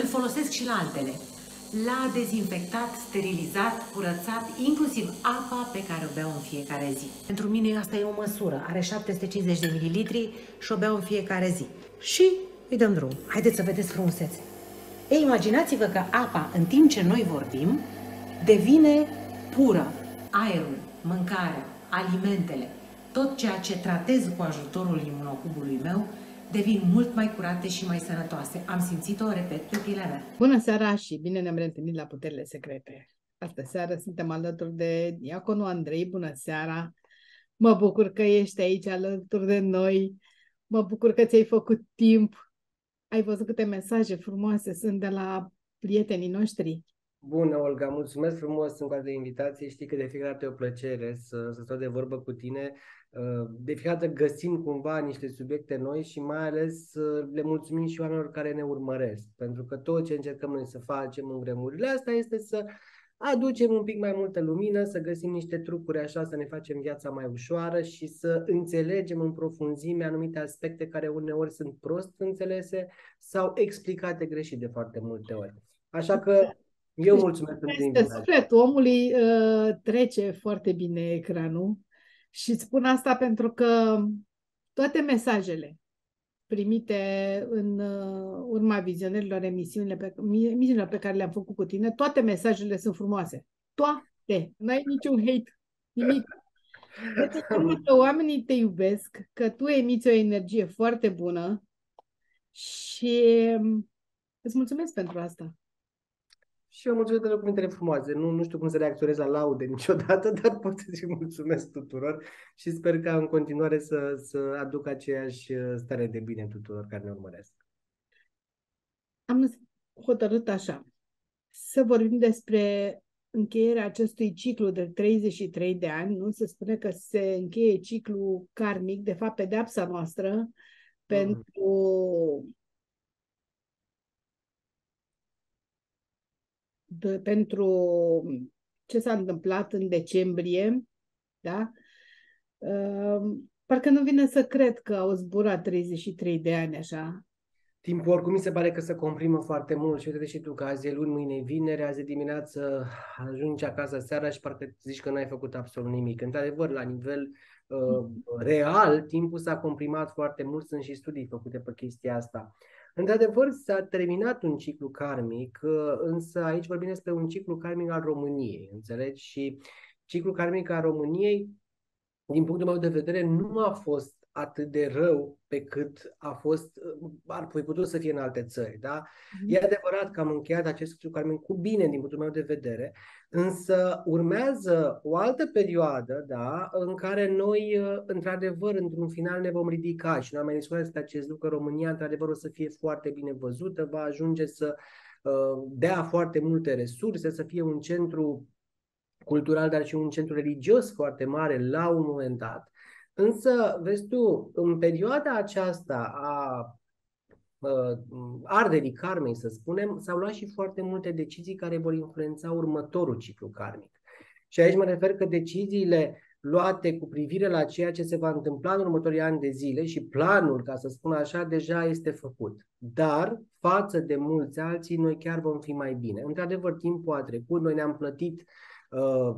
Îl folosesc și la altele. L-a dezinfectat, sterilizat, curățat, inclusiv apa pe care o beau în fiecare zi. Pentru mine asta e o măsură. Are 750 de mililitri și o beau în fiecare zi. Și îi dăm drum. Haideți să vedeți frumusețe. Ei, imaginați-vă că apa, în timp ce noi vorbim, devine pură. Aerul, mâncarea, alimentele, tot ceea ce tratez cu ajutorul imunocubului meu, devin mult mai curate și mai sănătoase. Am simțit-o, repet, pe pielea mea. Bună seara și bine ne-am reîntâlnit la Puterile Secrete. Astă seară suntem alături de Diaconul Andrei. Bună seara! Mă bucur că ești aici alături de noi. Mă bucur că ți-ai făcut timp. Ai văzut câte mesaje frumoase sunt de la prietenii noștri. Bună, Olga, mulțumesc frumos încă de invitație. Știi că de fiecare dată e o plăcere să, să stau de vorbă cu tine. Uh, de fiecare dată găsim cumva niște subiecte noi și mai ales uh, le mulțumim și oamenilor care ne urmăresc. Pentru că tot ce încercăm noi să facem în vremurile astea este să aducem un pic mai multă lumină, să găsim niște trucuri așa, să ne facem viața mai ușoară și să înțelegem în profunzime anumite aspecte care uneori sunt prost înțelese sau explicate greșit de foarte multe ori. Așa că eu deci, mulțumesc pentru invitație. Sufletul omului uh, trece foarte bine ecranul și spun asta pentru că toate mesajele primite în uh, urma vizionărilor emisiunilor pe, emisiunilor pe care le-am făcut cu tine, toate mesajele sunt frumoase. Toate. Nu ai niciun hate. Nimic. Deci că oamenii te iubesc, că tu emiți o energie foarte bună și um, îți mulțumesc pentru asta. Și eu mulțumesc pentru cuvintele frumoase. Nu, nu știu cum să reacționez la laude niciodată, dar pot să zic mulțumesc tuturor și sper ca în continuare să, să aduc aceeași uh, stare de bine tuturor care ne urmăresc. Am hotărât așa, să vorbim despre încheierea acestui ciclu de 33 de ani, nu? Se spune că se încheie ciclu karmic, de fapt pedeapsa noastră, mm. De, pentru ce s-a întâmplat în decembrie, da? Uh, parcă nu vine să cred că au zburat 33 de ani așa. Timpul oricum mi se pare că se comprimă foarte mult și uite și tu că azi e luni, mâine e vineri, azi e dimineață, ajungi acasă seara și parcă zici că n-ai făcut absolut nimic. Într-adevăr, la nivel uh, real, timpul s-a comprimat foarte mult, sunt și studii făcute pe chestia asta. Într-adevăr, s-a terminat un ciclu karmic, uh, însă aici vorbim despre un ciclu karmic al României, înțelegi? Și ciclul karmic al României, din punctul meu de vedere, nu a fost atât de rău pe cât a fost, uh, ar fi putut să fie în alte țări. Da? Mm-hmm. E adevărat că am încheiat acest ciclu karmic cu bine din punctul meu de vedere, Însă urmează o altă perioadă da, în care noi, uh, într-adevăr, într-un final ne vom ridica și noi am mai discutat despre acest lucru, că România, într-adevăr, o să fie foarte bine văzută, va ajunge să uh, dea foarte multe resurse, să fie un centru cultural, dar și un centru religios foarte mare la un moment dat. Însă, vezi tu, în perioada aceasta a uh, arderii karmei, să spunem, s-au luat și foarte multe decizii care vor influența următorul ciclu karmic. Și aici mă refer că deciziile luate cu privire la ceea ce se va întâmpla în următorii ani de zile și planul, ca să spun așa, deja este făcut. Dar, față de mulți alții, noi chiar vom fi mai bine. Într-adevăr, timpul a trecut, noi ne-am plătit uh,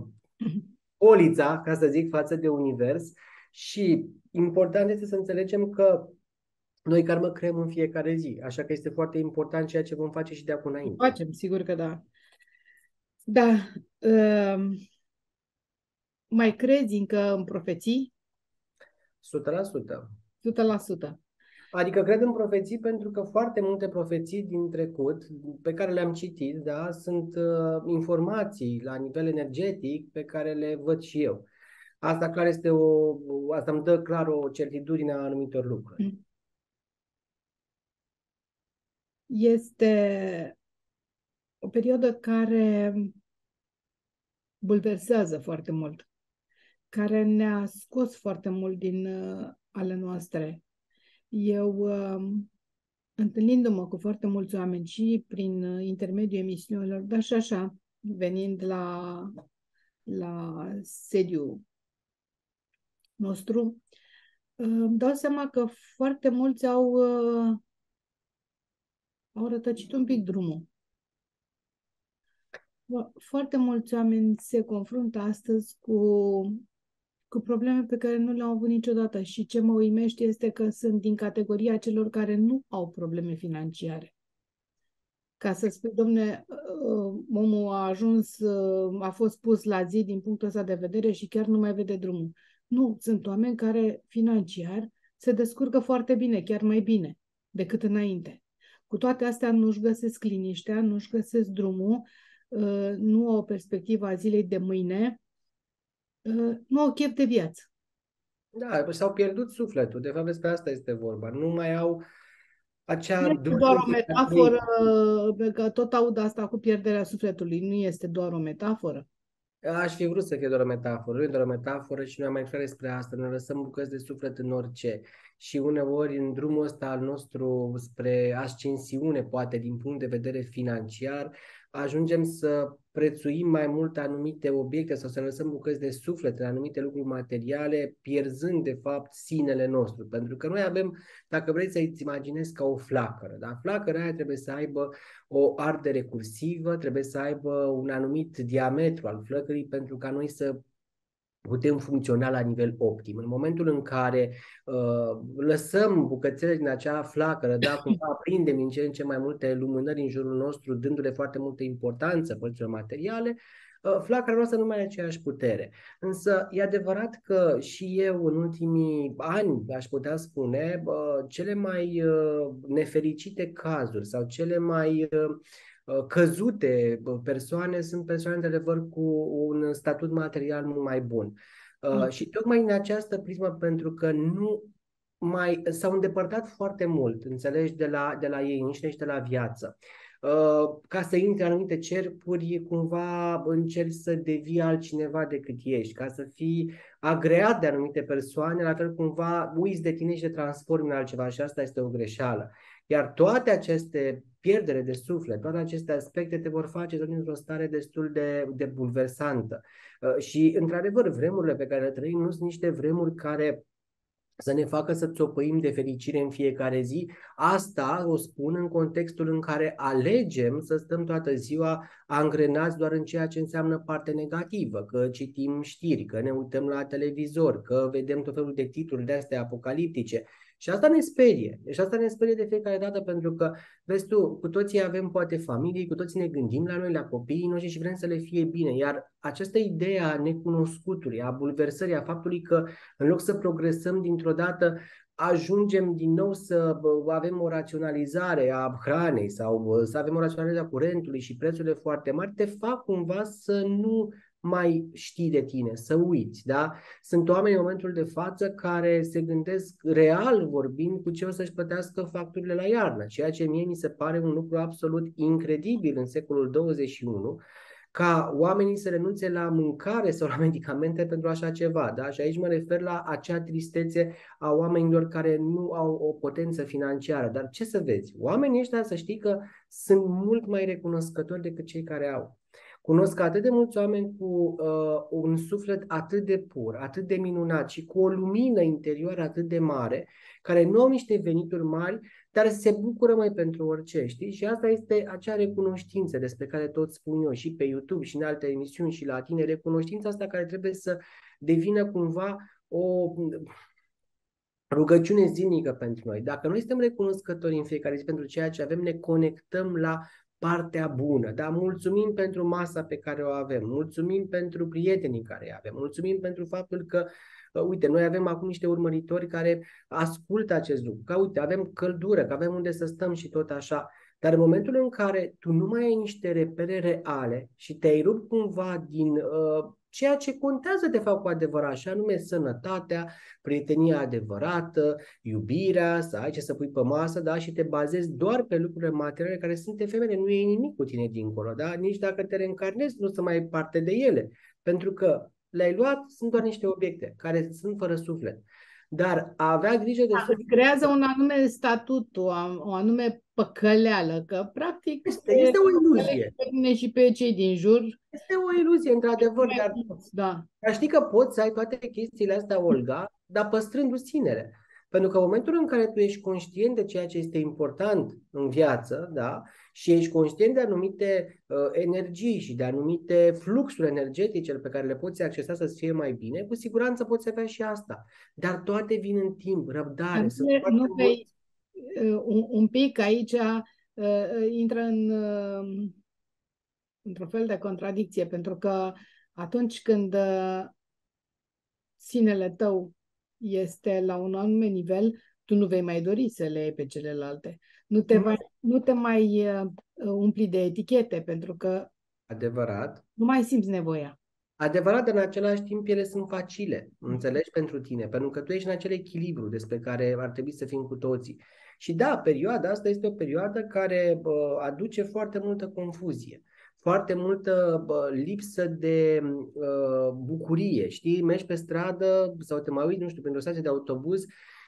polița, ca să zic, față de univers și important este să înțelegem că noi karmă creăm în fiecare zi, așa că este foarte important ceea ce vom face și de acum înainte. Facem, sigur că da. Da. Uh, mai crezi încă în profeții? 100%. 100%. Adică cred în profeții pentru că foarte multe profeții din trecut pe care le-am citit, da, sunt uh, informații la nivel energetic pe care le văd și eu. Asta clar este o, asta îmi dă clar o certitudine a anumitor lucruri. Mm. Este o perioadă care bulversează foarte mult, care ne-a scos foarte mult din uh, ale noastre. Eu, uh, întâlnindu-mă cu foarte mulți oameni și prin uh, intermediul emisiunilor, dar și așa, venind la, la sediu nostru, uh, îmi dau seama că foarte mulți au uh, au rătăcit un pic drumul. Foarte mulți oameni se confruntă astăzi cu, cu probleme pe care nu le-au avut niciodată și ce mă uimește este că sunt din categoria celor care nu au probleme financiare. Ca să spui, domne, uh, omul a ajuns, uh, a fost pus la zi din punctul ăsta de vedere și chiar nu mai vede drumul. Nu, sunt oameni care financiar se descurcă foarte bine, chiar mai bine decât înainte. Cu toate astea nu-și găsesc liniștea, nu-și găsesc drumul, uh, nu au o perspectivă a zilei de mâine, uh, nu au chef de viață. Da, s-au pierdut sufletul. De fapt, despre asta este vorba. Nu mai au acea... Nu este doar o metaforă, că tot aud asta cu pierderea sufletului. Nu este doar o metaforă. Aș fi vrut să fie doar o metaforă, nu e doar o metaforă și noi am mai referit despre asta, ne lăsăm bucăți de suflet în orice. Și uneori în drumul ăsta al nostru spre ascensiune, poate din punct de vedere financiar, ajungem să prețuim mai mult anumite obiecte sau să lăsăm bucăți de suflet în anumite lucruri materiale, pierzând de fapt sinele nostru. Pentru că noi avem, dacă vrei să-ți imaginezi ca o flacără, dar flacăra aia trebuie să aibă o ardere cursivă, trebuie să aibă un anumit diametru al flăcării pentru ca noi să putem funcționa la nivel optim. În momentul în care uh, lăsăm bucățele din acea flacără, da, cumva aprindem din ce în ce mai multe lumânări în jurul nostru, dându-le foarte multă importanță părților materiale, uh, flacăra noastră nu mai are aceeași putere. Însă e adevărat că și eu în ultimii ani, aș putea spune, uh, cele mai uh, nefericite cazuri sau cele mai uh, Uh, căzute persoane sunt persoane, de adevăr, cu un statut material mult mai bun. Uh, mm. Și tocmai în această prismă, pentru că nu mai s-au îndepărtat foarte mult, înțelegi, de la, de la ei înșine și de la viață. Uh, ca să intri în anumite cercuri, cumva încerci să devii altcineva decât ești, ca să fii agreat de anumite persoane, la fel cumva uiți de tine și te transformi în altceva și asta este o greșeală. Iar toate aceste pierdere de suflet, toate aceste aspecte te vor face să într-o stare destul de, de bulversantă. Uh, și, într-adevăr, vremurile pe care le trăim nu sunt niște vremuri care să ne facă să țopăim de fericire în fiecare zi. Asta o spun în contextul în care alegem să stăm toată ziua angrenați doar în ceea ce înseamnă parte negativă, că citim știri, că ne uităm la televizor, că vedem tot felul de titluri de astea apocaliptice și asta ne sperie. Deci asta ne sperie de fiecare dată pentru că, vezi tu, cu toții avem poate familii, cu toții ne gândim la noi, la copiii noștri și vrem să le fie bine. Iar această idee a necunoscutului, a bulversării, a faptului că în loc să progresăm dintr-o dată, ajungem din nou să avem o raționalizare a hranei sau să avem o raționalizare a curentului și prețurile foarte mari, te fac cumva să nu mai știi de tine, să uiți, da? Sunt oameni în momentul de față care se gândesc real vorbind cu ce o să-și plătească facturile la iarnă, ceea ce mie mi se pare un lucru absolut incredibil în secolul 21, ca oamenii să renunțe la mâncare sau la medicamente pentru așa ceva. Da? Și aici mă refer la acea tristețe a oamenilor care nu au o potență financiară. Dar ce să vezi? Oamenii ăștia să știi că sunt mult mai recunoscători decât cei care au. Cunosc atât de mulți oameni cu uh, un suflet atât de pur, atât de minunat și cu o lumină interioară atât de mare, care nu au niște venituri mari, dar se bucură mai pentru orice, știi? Și asta este acea recunoștință despre care tot spun eu și pe YouTube și în alte emisiuni și la tine, recunoștința asta care trebuie să devină cumva o rugăciune zilnică pentru noi. Dacă noi suntem recunoscători în fiecare zi pentru ceea ce avem, ne conectăm la partea bună. Da? Mulțumim pentru masa pe care o avem, mulțumim pentru prietenii care îi avem, mulțumim pentru faptul că uh, uite, noi avem acum niște urmăritori care ascultă acest lucru, că uite, avem căldură, că avem unde să stăm și tot așa. Dar în momentul în care tu nu mai ai niște repere reale și te-ai rupt cumva din uh, ceea ce contează de fapt cu adevărat, și anume sănătatea, prietenia adevărată, iubirea, să ai ce să pui pe masă, da? și te bazezi doar pe lucrurile materiale care sunt efemere, nu e nimic cu tine dincolo, da? nici dacă te reîncarnezi nu să mai ai parte de ele, pentru că le-ai luat, sunt doar niște obiecte care sunt fără suflet. Dar a avea grijă de... Da, creează un anume statut, o, o anume păcăleală, că practic este, este o iluzie. Pe și pe cei din jur. Este o iluzie, într-adevăr. Dar, da. dar știi că poți să ai toate chestiile astea, Olga, dar păstrându-ți sinele. Pentru că în momentul în care tu ești conștient de ceea ce este important în viață, da, și ești conștient de anumite uh, energii și de anumite fluxuri energetice pe care le poți accesa să-ți fie mai bine, cu siguranță poți avea și asta. Dar toate vin în timp, răbdare. Nu, nu vei, uh, un, un pic aici uh, uh, intră în, uh, într-un fel de contradicție, pentru că atunci când uh, sinele tău este la un anume nivel, tu nu vei mai dori să le iei pe celelalte. Nu te, mai, nu te mai uh, umpli de etichete, pentru că Adevărat. nu mai simți nevoia. Adevărat, dar în același timp ele sunt facile, înțelegi, pentru tine, pentru că tu ești în acel echilibru despre care ar trebui să fim cu toții. Și da, perioada asta este o perioadă care bă, aduce foarte multă confuzie foarte multă bă, lipsă de uh, bucurie, știi? Mergi pe stradă sau te mai uiți, nu știu, pentru o stație de autobuz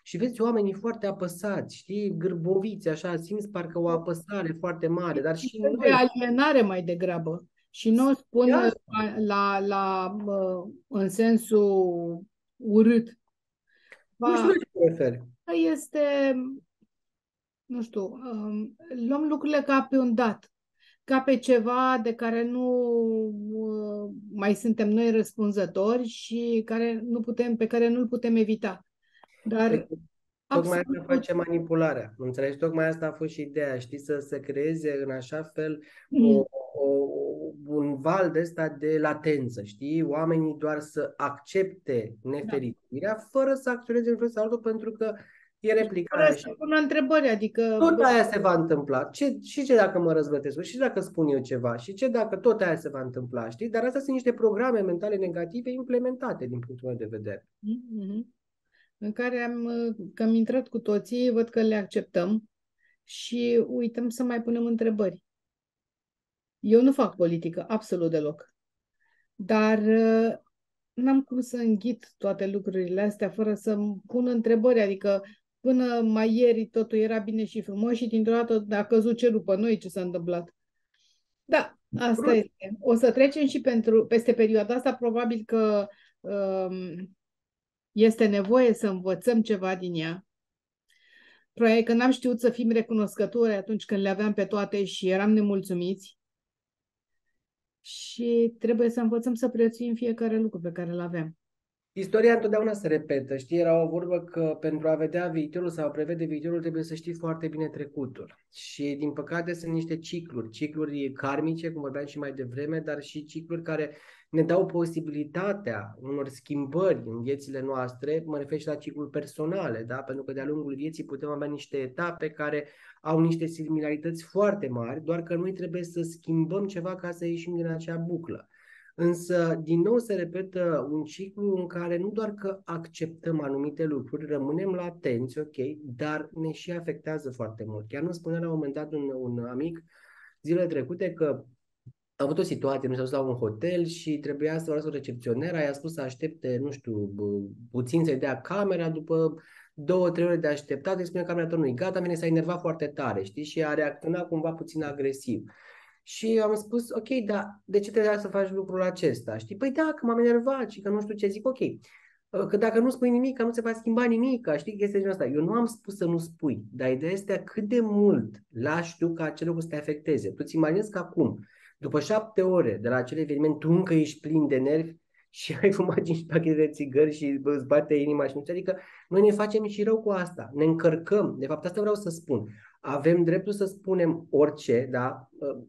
și vezi oamenii foarte apăsați, știi? Gârboviți, așa, simți parcă o apăsare foarte mare, dar și noi... De alienare mai degrabă. Și nu o spun la, la, la, în sensul urât. Ba, nu știu ce preferi. Este, nu știu, um, luăm lucrurile ca pe un dat ca pe ceva de care nu uh, mai suntem noi răspunzători și care nu putem, pe care nu-l putem evita. Dar păi, Tocmai asta face manipularea. Înțelegi? Tocmai asta a fost și ideea, știi, să se creeze în așa fel mm. o, o, un val de ăsta de latență, știi? Oamenii doar să accepte nefericirea da. fără să acționeze în felul sau altul pentru că E replicarea. Fără să pună întrebări, adică... Tot aia se va întâmpla. Ce, și ce dacă mă răzvătesc? Și dacă spun eu ceva? Și ce dacă tot aia se va întâmpla? Știi? Dar astea sunt niște programe mentale negative implementate din punctul meu de vedere. Mm-hmm. În care am, că am intrat cu toții, văd că le acceptăm și uităm să mai punem întrebări. Eu nu fac politică, absolut deloc. Dar n-am cum să înghit toate lucrurile astea fără să pun întrebări, adică Până mai ieri totul era bine și frumos și dintr-o dată a căzut cerul pe noi ce s-a întâmplat. Da, asta este. O să trecem și pentru, peste perioada asta, probabil că um, este nevoie să învățăm ceva din ea. Probabil că n-am știut să fim recunoscători atunci când le aveam pe toate și eram nemulțumiți. Și trebuie să învățăm să prețuim fiecare lucru pe care îl avem. Istoria întotdeauna se repetă. Știi, era o vorbă că pentru a vedea viitorul sau a prevede viitorul trebuie să știi foarte bine trecutul. Și din păcate sunt niște cicluri, cicluri karmice, cum vorbeam și mai devreme, dar și cicluri care ne dau posibilitatea unor schimbări în viețile noastre, mă refer și la cicluri personale, da? pentru că de-a lungul vieții putem avea niște etape care au niște similarități foarte mari, doar că noi trebuie să schimbăm ceva ca să ieșim din acea buclă. Însă, din nou se repetă un ciclu în care nu doar că acceptăm anumite lucruri, rămânem la atenți, ok, dar ne și afectează foarte mult. Chiar nu spunea la un moment dat un, un amic zilele trecute că a avut o situație, nu s-a dus la un hotel și trebuia să o recepționera, i-a spus să aștepte, nu știu, puțin să-i dea camera, după două, trei ore de așteptat, îi spune camera nu gata, vine s-a enervat foarte tare, știi, și a reacționat cumva puțin agresiv. Și am spus, ok, dar de ce trebuia să faci lucrul acesta? Știi? Păi da, că m-am enervat și că nu știu ce zic, ok. Uh, că dacă nu spui nimic, nu se va schimba nimic, știi chestia genul asta. Eu nu am spus să nu spui, dar ideea este cât de mult lași tu ca acel lucru să te afecteze. Tu ți imaginezi că acum, după șapte ore de la acel eveniment, tu încă ești plin de nervi și ai fumat 5 pachete de țigări și îți bate inima și nu Adică noi ne facem și rău cu asta, ne încărcăm. De fapt, asta vreau să spun. Avem dreptul să spunem orice, da? Uh,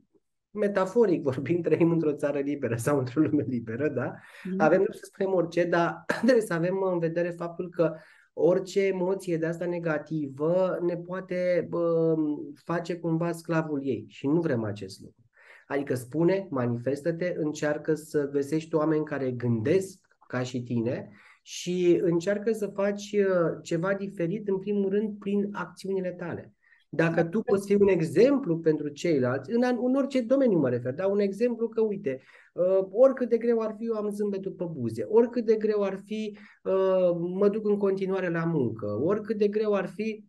metaforic vorbind, trăim într-o țară liberă sau într-o lume liberă, da? Mm. Avem să spunem orice, dar trebuie să avem în vedere faptul că orice emoție de asta negativă ne poate bă, face cumva sclavul ei și nu vrem acest lucru. Adică spune, manifestă-te, încearcă să găsești oameni care gândesc ca și tine și încearcă să faci uh, ceva diferit, în primul rând, prin acțiunile tale. Dacă tu poți fi un exemplu pentru ceilalți, în, în orice domeniu mă refer, da? un exemplu că, uite, uh, oricât de greu ar fi, eu am zâmbetul pe buze, oricât de greu ar fi, uh, mă duc în continuare la muncă, oricât de greu ar fi,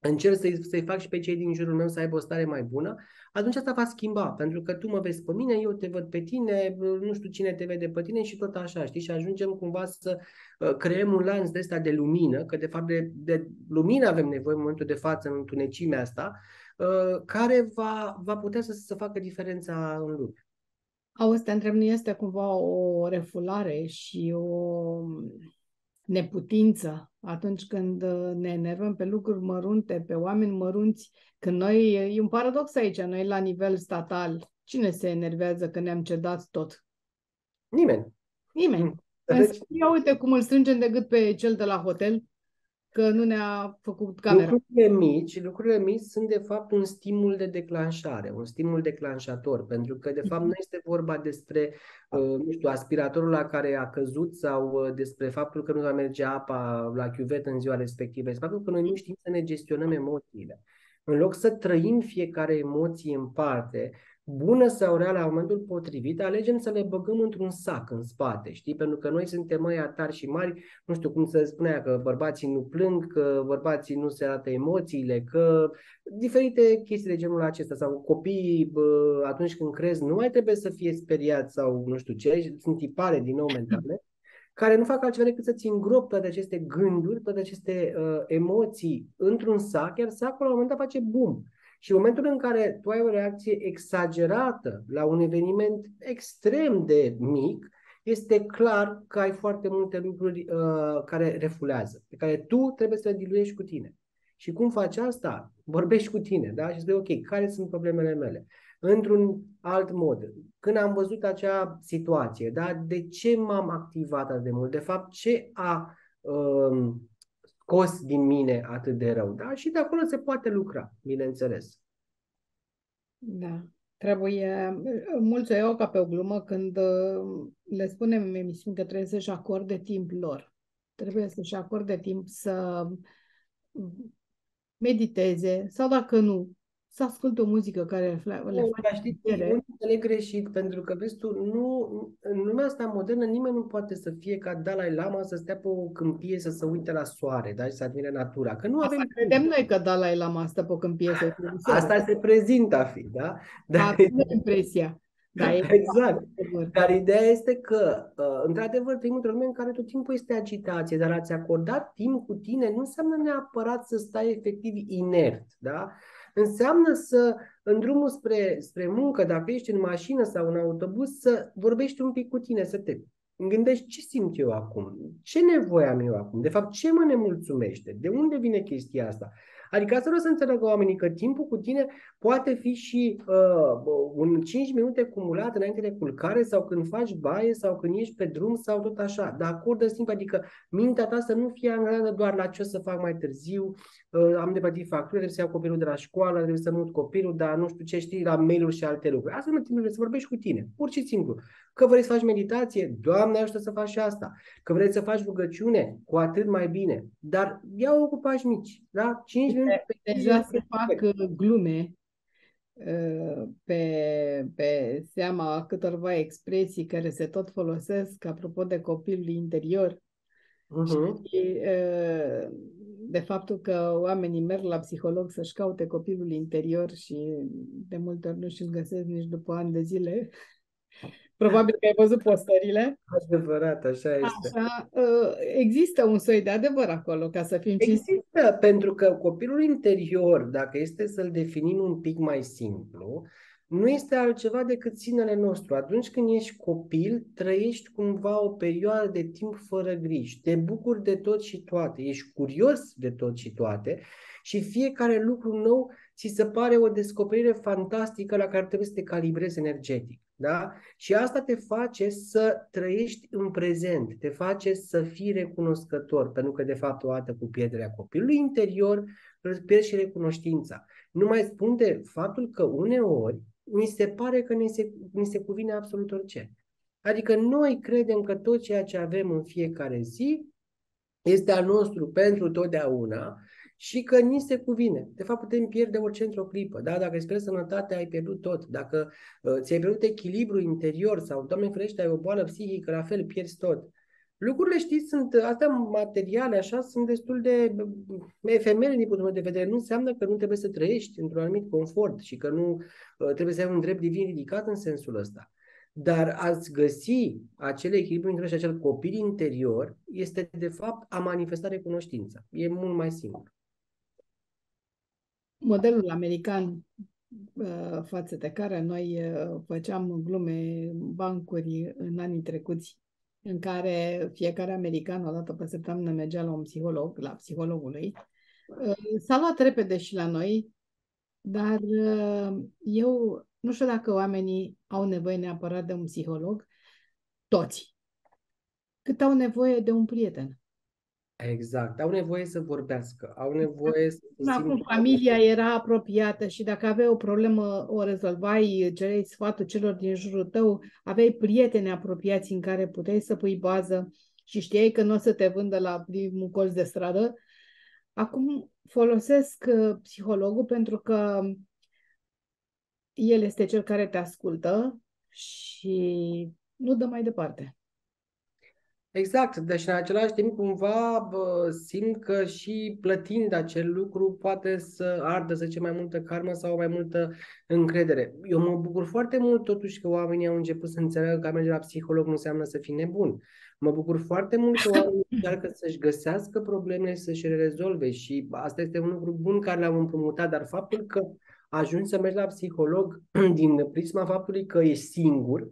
încerc să-i, să-i fac și pe cei din jurul meu să aibă o stare mai bună, atunci asta va schimba, pentru că tu mă vezi pe mine, eu te văd pe tine, nu știu cine te vede pe tine și tot așa, știi? Și ajungem cumva să uh, creăm un lanț de ăsta de lumină, că de fapt de, de lumină avem nevoie în momentul de față, în întunecimea asta, uh, care va, va putea să, să facă diferența în lume. Auzi, te întreb, nu este cumva o refulare și o neputință atunci când uh, ne enervăm pe lucruri mărunte, pe oameni mărunți, când noi, e un paradox aici, noi la nivel statal, cine se enervează că ne-am cedat tot? Nimeni. Nimeni. Mm. Deci... Ia uite cum îl strângem de gât pe cel de la hotel, că nu ne-a făcut camera. Lucrurile mici, lucrurile mici sunt de fapt un stimul de declanșare, un stimul declanșator, pentru că de fapt nu este vorba despre, uh, nu știu, aspiratorul la care a căzut sau uh, despre faptul că nu va merge apa la chiuvetă în ziua respectivă, este faptul că noi nu știm să ne gestionăm emoțiile. În loc să trăim fiecare emoție în parte, bună sau rea la momentul potrivit, alegem să le băgăm într-un sac în spate, știi? Pentru că noi suntem mai atari și mari, nu știu cum să spunea, că bărbații nu plâng, că bărbații nu se arată emoțiile, că diferite chestii de genul acesta sau copiii bă, atunci când crezi nu mai trebuie să fie speriați sau nu știu ce, sunt tipare din nou mentale, care nu fac altceva decât să-ți îngrop toate aceste gânduri, toate aceste uh, emoții într-un sac, iar sacul la un moment dat face boom și în momentul în care tu ai o reacție exagerată la un eveniment extrem de mic, este clar că ai foarte multe lucruri uh, care refulează, pe care tu trebuie să le diluiești cu tine. Și cum faci asta? Vorbești cu tine, da? Și spui, ok, care sunt problemele mele? Într-un alt mod, când am văzut acea situație, da? De ce m-am activat atât de mult? De fapt, ce a uh, scos din mine atât de rău. Da? Și de acolo se poate lucra, bineînțeles. Da. Trebuie, mulți o ca pe o glumă când uh, le spunem în emisiuni că trebuie să-și acorde timp lor. Trebuie să-și acorde timp să mediteze sau dacă nu, să ascult o muzică care le face știi, nu înțeleg greșit, pentru că, vezi tu, nu, în lumea asta modernă nimeni nu poate să fie ca Dalai Lama să stea pe o câmpie să se uite la soare, da? și să admire natura. Că nu asta avem... credem noi că Dalai Lama stă pe o câmpie să uite Asta se prezintă a fi, da? Dar... Avem impresia. Da, exact. Dar ideea este că, uh, într-adevăr, trăim într-o lume în care tot timpul este agitație, dar ați acordat timp cu tine nu înseamnă neapărat să stai efectiv inert, da? Înseamnă să, în drumul spre, spre muncă, dacă ești în mașină sau în autobuz, să vorbești un pic cu tine, să te gândești ce simt eu acum, ce nevoie am eu acum, de fapt ce mă nemulțumește, de unde vine chestia asta. Adică asta vreau să înțeleagă oamenii că timpul cu tine poate fi și uh, un 5 minute cumulat înainte de culcare sau când faci baie sau când ești pe drum sau tot așa. Dar acordă timp, adică mintea ta să nu fie angrenată doar la ce o să fac mai târziu, uh, am de plătit facturi, trebuie să iau copilul de la școală, trebuie să mut copilul, dar nu știu ce știi, la mail și alte lucruri. Asta nu trebuie să vorbești cu tine, pur și simplu. Că vrei să faci meditație, Doamne ajută să faci și asta. Că vrei să faci rugăciune, cu atât mai bine. Dar ia-o cu pași mici, da? 5 minute. Deja se fac uh, glume uh, pe, pe seama câtorva expresii care se tot folosesc apropo de copilul interior. Uh-huh. Și uh, de faptul că oamenii merg la psiholog să-și caute copilul interior și de multe ori nu și-l găsesc nici după ani de zile. Probabil că ai văzut postările. Adevărat, așa este. Așa, ă, există un soi de adevăr acolo, ca să fim Există, cinstiți. pentru că copilul interior, dacă este să-l definim un pic mai simplu, nu este altceva decât sinele nostru. Atunci când ești copil, trăiești cumva o perioadă de timp fără griji. Te bucuri de tot și toate. Ești curios de tot și toate și fiecare lucru nou ți se pare o descoperire fantastică la care trebuie să te calibrezi energetic. Da? Și asta te face să trăiești în prezent, te face să fii recunoscător, pentru că, de fapt, o dată cu pierderea copilului interior, îți pierzi și recunoștința. Nu mai spun de faptul că uneori mi se pare că ni se, ni se cuvine absolut orice. Adică noi credem că tot ceea ce avem în fiecare zi este al nostru pentru totdeauna și că ni se cuvine. De fapt, putem pierde orice într-o clipă. Da? Dacă spre sănătate, ai pierdut tot. Dacă uh, ți-ai pierdut echilibru interior sau, Doamne ferește, ai o boală psihică, la fel, pierzi tot. Lucrurile, știți, sunt astea materiale, așa, sunt destul de efemere din punctul meu de vedere. Nu înseamnă că nu trebuie să trăiești într-un anumit confort și că nu uh, trebuie să ai un drept divin ridicat în sensul ăsta. Dar ați găsi acel echilibru între și acel copil interior este, de fapt, a manifesta recunoștința. E mult mai simplu. Modelul american uh, față de care noi uh, făceam glume bancuri în anii trecuți în care fiecare american o dată pe săptămână mergea la un psiholog, la psihologul lui. Uh, s-a luat repede și la noi, dar uh, eu nu știu dacă oamenii au nevoie neapărat de un psiholog, toți, cât au nevoie de un prieten. Exact. Au nevoie să vorbească, au nevoie să Acum familia era apropiată și dacă aveai o problemă, o rezolvai, cereai sfatul celor din jurul tău, aveai prieteni apropiați în care puteai să pui bază și știai că nu o să te vândă la primul colț de stradă. Acum folosesc uh, psihologul pentru că el este cel care te ascultă și nu dă mai departe. Exact, deci în același timp cumva bă, simt că și plătind acel lucru poate să ardă, să ce mai multă karmă sau mai multă încredere. Eu mă bucur foarte mult totuși că oamenii au început să înțeleagă că a merge la psiholog nu înseamnă să fii nebun. Mă bucur foarte mult că oamenii încearcă să-și găsească problemele și să-și le rezolve și asta este un lucru bun care l-am împrumutat, dar faptul că ajungi să mergi la psiholog din prisma faptului că ești singur,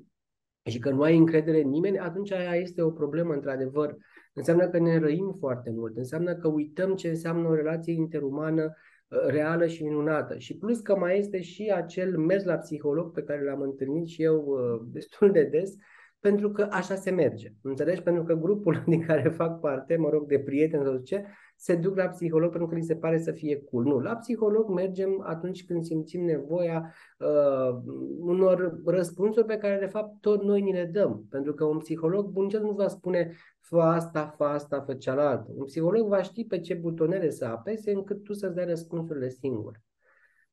și că nu ai încredere în nimeni, atunci aia este o problemă, într-adevăr. Înseamnă că ne răim foarte mult, înseamnă că uităm ce înseamnă o relație interumană uh, reală și minunată. Și plus că mai este și acel mers la psiholog pe care l-am întâlnit și eu uh, destul de des, pentru că așa se merge. Înțelegi? Pentru că grupul din care fac parte, mă rog, de prieteni sau ce, se duc la psiholog pentru că li se pare să fie cool. Nu, la psiholog mergem atunci când simțim nevoia uh, unor răspunsuri pe care de fapt tot noi ni le dăm. Pentru că un psiholog bun nu va spune fă asta, fă asta, fă cealaltă. Un psiholog va ști pe ce butonele să apese încât tu să-ți dai răspunsurile singur.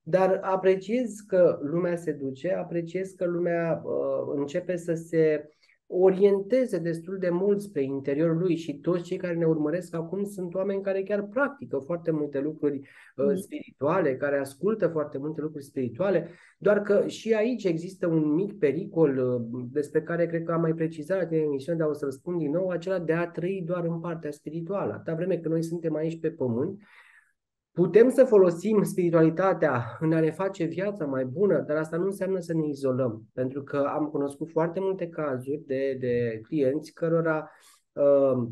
Dar apreciez că lumea se duce, apreciez că lumea uh, începe să se orienteze destul de mult spre interiorul lui și toți cei care ne urmăresc acum sunt oameni care chiar practică foarte multe lucruri uh, mm. spirituale, care ascultă foarte multe lucruri spirituale, doar că și aici există un mic pericol uh, despre care cred că am mai precizat în emisiune, dar o să spun din nou, acela de a trăi doar în partea spirituală. Atâta vreme că noi suntem aici pe pământ Putem să folosim spiritualitatea în a ne face viața mai bună, dar asta nu înseamnă să ne izolăm. Pentru că am cunoscut foarte multe cazuri de, de clienți cărora, uh,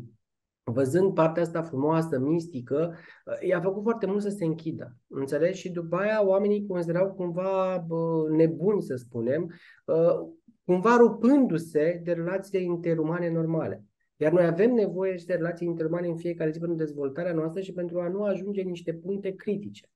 văzând partea asta frumoasă, mistică, uh, i-a făcut foarte mult să se închidă. Înțelegi? Și după aia oamenii considerau cumva nebuni, să spunem, uh, cumva rupându-se de relațiile interumane normale. Iar noi avem nevoie și de relații interumane în fiecare zi pentru dezvoltarea noastră și pentru a nu ajunge în niște puncte critice.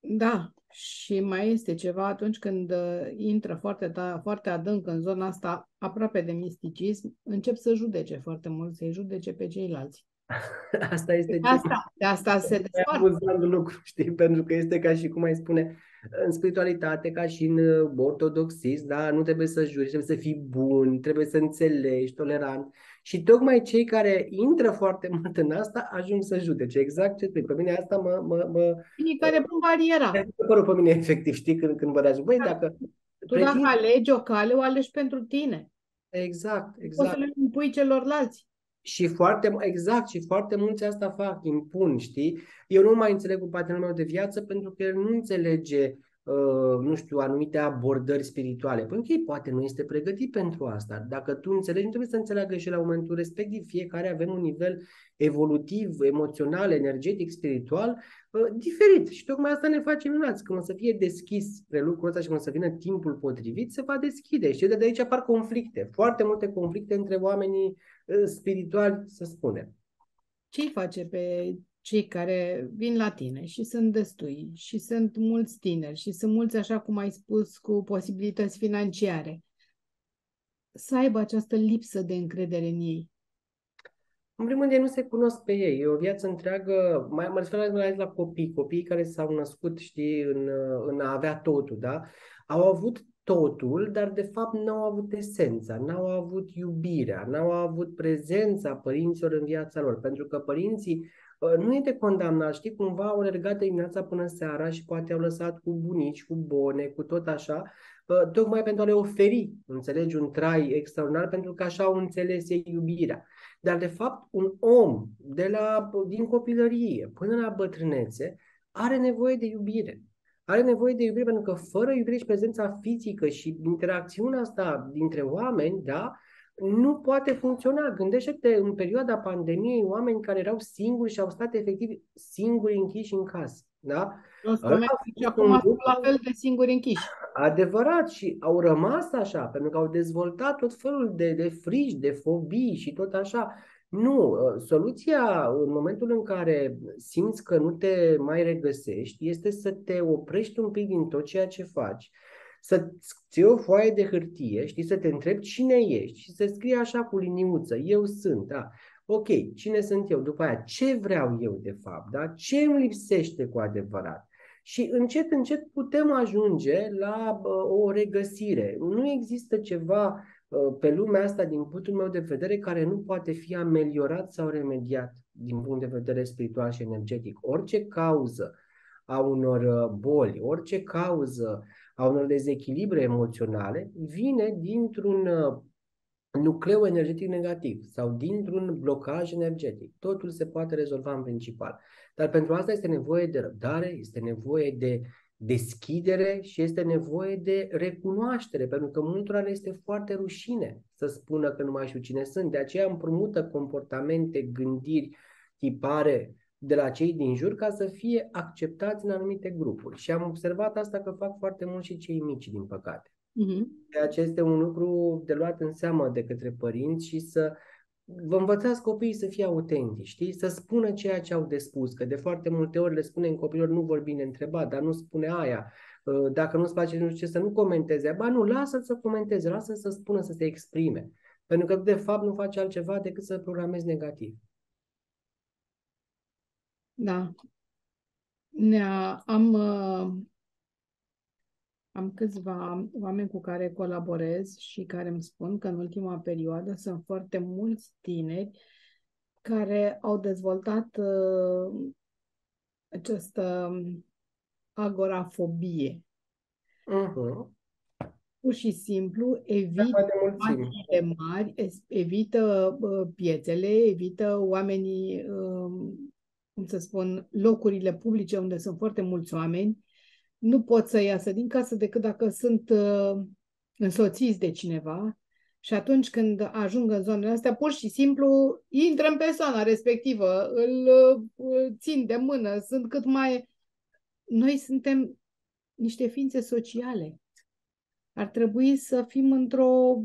Da, și mai este ceva atunci când uh, intră foarte, da, foarte adânc în zona asta, aproape de misticism, încep să judece foarte mult, să-i judece pe ceilalți. Asta este de asta, de asta se desparte. lucru, știi? Pentru că este ca și cum ai spune, în spiritualitate, ca și în uh, ortodoxism, da? nu trebuie să juri, trebuie să fii bun, trebuie să înțelegi, tolerant. Și tocmai cei care intră foarte mult în asta ajung să judece. Exact ce spui. Pe mine asta mă... mă, mă Cine care pun bariera. Pe mine efectiv, știi, când, când vă Băi, da. dacă... Tu pretin... dacă alegi o cale, o alegi pentru tine. Exact, exact. Poți să le impui celorlalți. Și foarte, exact, și foarte mulți asta fac, impun, știi? Eu nu mai înțeleg cu partenerul meu de viață pentru că el nu înțelege, uh, nu știu, anumite abordări spirituale. Pentru că ei poate nu este pregătit pentru asta. Dacă tu înțelegi, nu trebuie să înțeleagă și la momentul respectiv. Fiecare avem un nivel evolutiv, emoțional, energetic, spiritual uh, diferit. Și tocmai asta ne face minunați. Când o să fie deschis spre lucrul ăsta și când o să vină timpul potrivit, se va deschide. Și de aici apar conflicte. Foarte multe conflicte între oamenii spiritual, să spunem. Ce îi face pe cei care vin la tine și sunt destui și sunt mulți tineri și sunt mulți, așa cum ai spus, cu posibilități financiare, să aibă această lipsă de încredere în ei? În primul rând, ei nu se cunosc pe ei. E o viață întreagă, mai mă refer la, la copii, copiii care s-au născut, știi, în, în a avea totul, da? Au avut totul, dar de fapt n-au avut esența, n-au avut iubirea, n-au avut prezența părinților în viața lor, pentru că părinții uh, nu e de condamnat, știi, cumva au alergat dimineața până seara și poate au lăsat cu bunici, cu bone, cu tot așa, uh, tocmai pentru a le oferi, înțelegi, un trai extraordinar, pentru că așa au înțeles ei iubirea. Dar, de fapt, un om de la, din copilărie până la bătrânețe are nevoie de iubire. Are nevoie de iubire pentru că fără iubire și prezența fizică și interacțiunea asta dintre oameni, da, nu poate funcționa. Gândește-te în perioada pandemiei oameni care erau singuri și au stat efectiv singuri închiși în casă. Da? Și acum sunt la fel de singuri închiși. Adevărat și au rămas așa, pentru că au dezvoltat tot felul de, de frici, de fobii și tot așa. Nu, ă, soluția în momentul în care simți că nu te mai regăsești este să te oprești un pic din tot ceea ce faci, să ții o foaie de hârtie, știi, să te întrebi cine ești și să scrii așa cu liniuță, eu sunt, da. Ok, cine sunt eu? După aia, ce vreau eu de fapt? Da? Ce îmi lipsește cu adevărat? Și încet, încet putem ajunge la uh, o regăsire. Nu există ceva uh, pe lumea asta, din punctul meu de vedere, care nu poate fi ameliorat sau remediat din punct de vedere spiritual și energetic. Orice cauză a unor uh, boli, orice cauză a unor dezechilibre emoționale vine dintr-un uh, nucleu energetic negativ sau dintr-un blocaj energetic. Totul se poate rezolva în principal. Dar pentru asta este nevoie de răbdare, este nevoie de deschidere și este nevoie de recunoaștere, pentru că multora le este foarte rușine să spună că nu mai știu cine sunt. De aceea împrumută comportamente, gândiri, tipare de la cei din jur ca să fie acceptați în anumite grupuri. Și am observat asta că fac foarte mult și cei mici, din păcate. Uh-huh. Ceea ce este un lucru de luat în seamă de către părinți și să vă învățați copiii să fie autentici, știi? Să spună ceea ce au de spus, că de foarte multe ori le spunem copiilor nu vor bine întrebat, dar nu spune aia. Uh, dacă nu-ți place nu știu ce, să nu comenteze. Ba nu, lasă să comenteze, lasă să spună, să se exprime. Pentru că de fapt nu face altceva decât să programezi negativ. Da. Ne-a, am, uh, am câțiva oameni cu care colaborez și care îmi spun că în ultima perioadă sunt foarte mulți tineri care au dezvoltat uh, această agorafobie. Uh-huh. Pur și simplu evită spațiile mari, evită uh, piețele, evită oamenii uh, cum să spun, locurile publice unde sunt foarte mulți oameni, nu pot să iasă din casă decât dacă sunt uh, însoțiți de cineva și atunci când ajung în zonele astea, pur și simplu intră în persoana respectivă, îl uh, țin de mână, sunt cât mai... Noi suntem niște ființe sociale. Ar trebui să fim într-o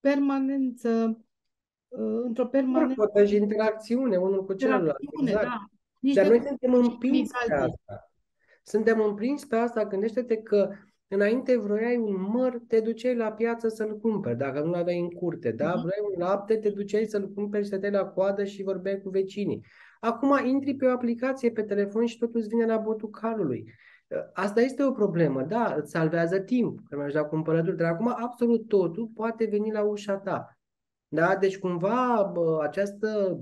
permanență Uh, într-o permanență. Da, și interacțiune unul cu celălalt. Exact. Da. Nici Dar noi suntem împinși pe asta. Suntem împinși pe asta. Gândește-te că înainte vroiai un măr, te duceai la piață să-l cumperi, dacă nu l-aveai în curte. Da? Uh-huh. Vroiai un lapte, te duceai să-l cumperi și stăteai la coadă și vorbeai cu vecinii. Acum intri pe o aplicație pe telefon și totul îți vine la botul calului. Asta este o problemă, da, îți salvează timp, că mergi la cumpărături, dar acum absolut totul poate veni la ușa ta. Da? Deci cumva această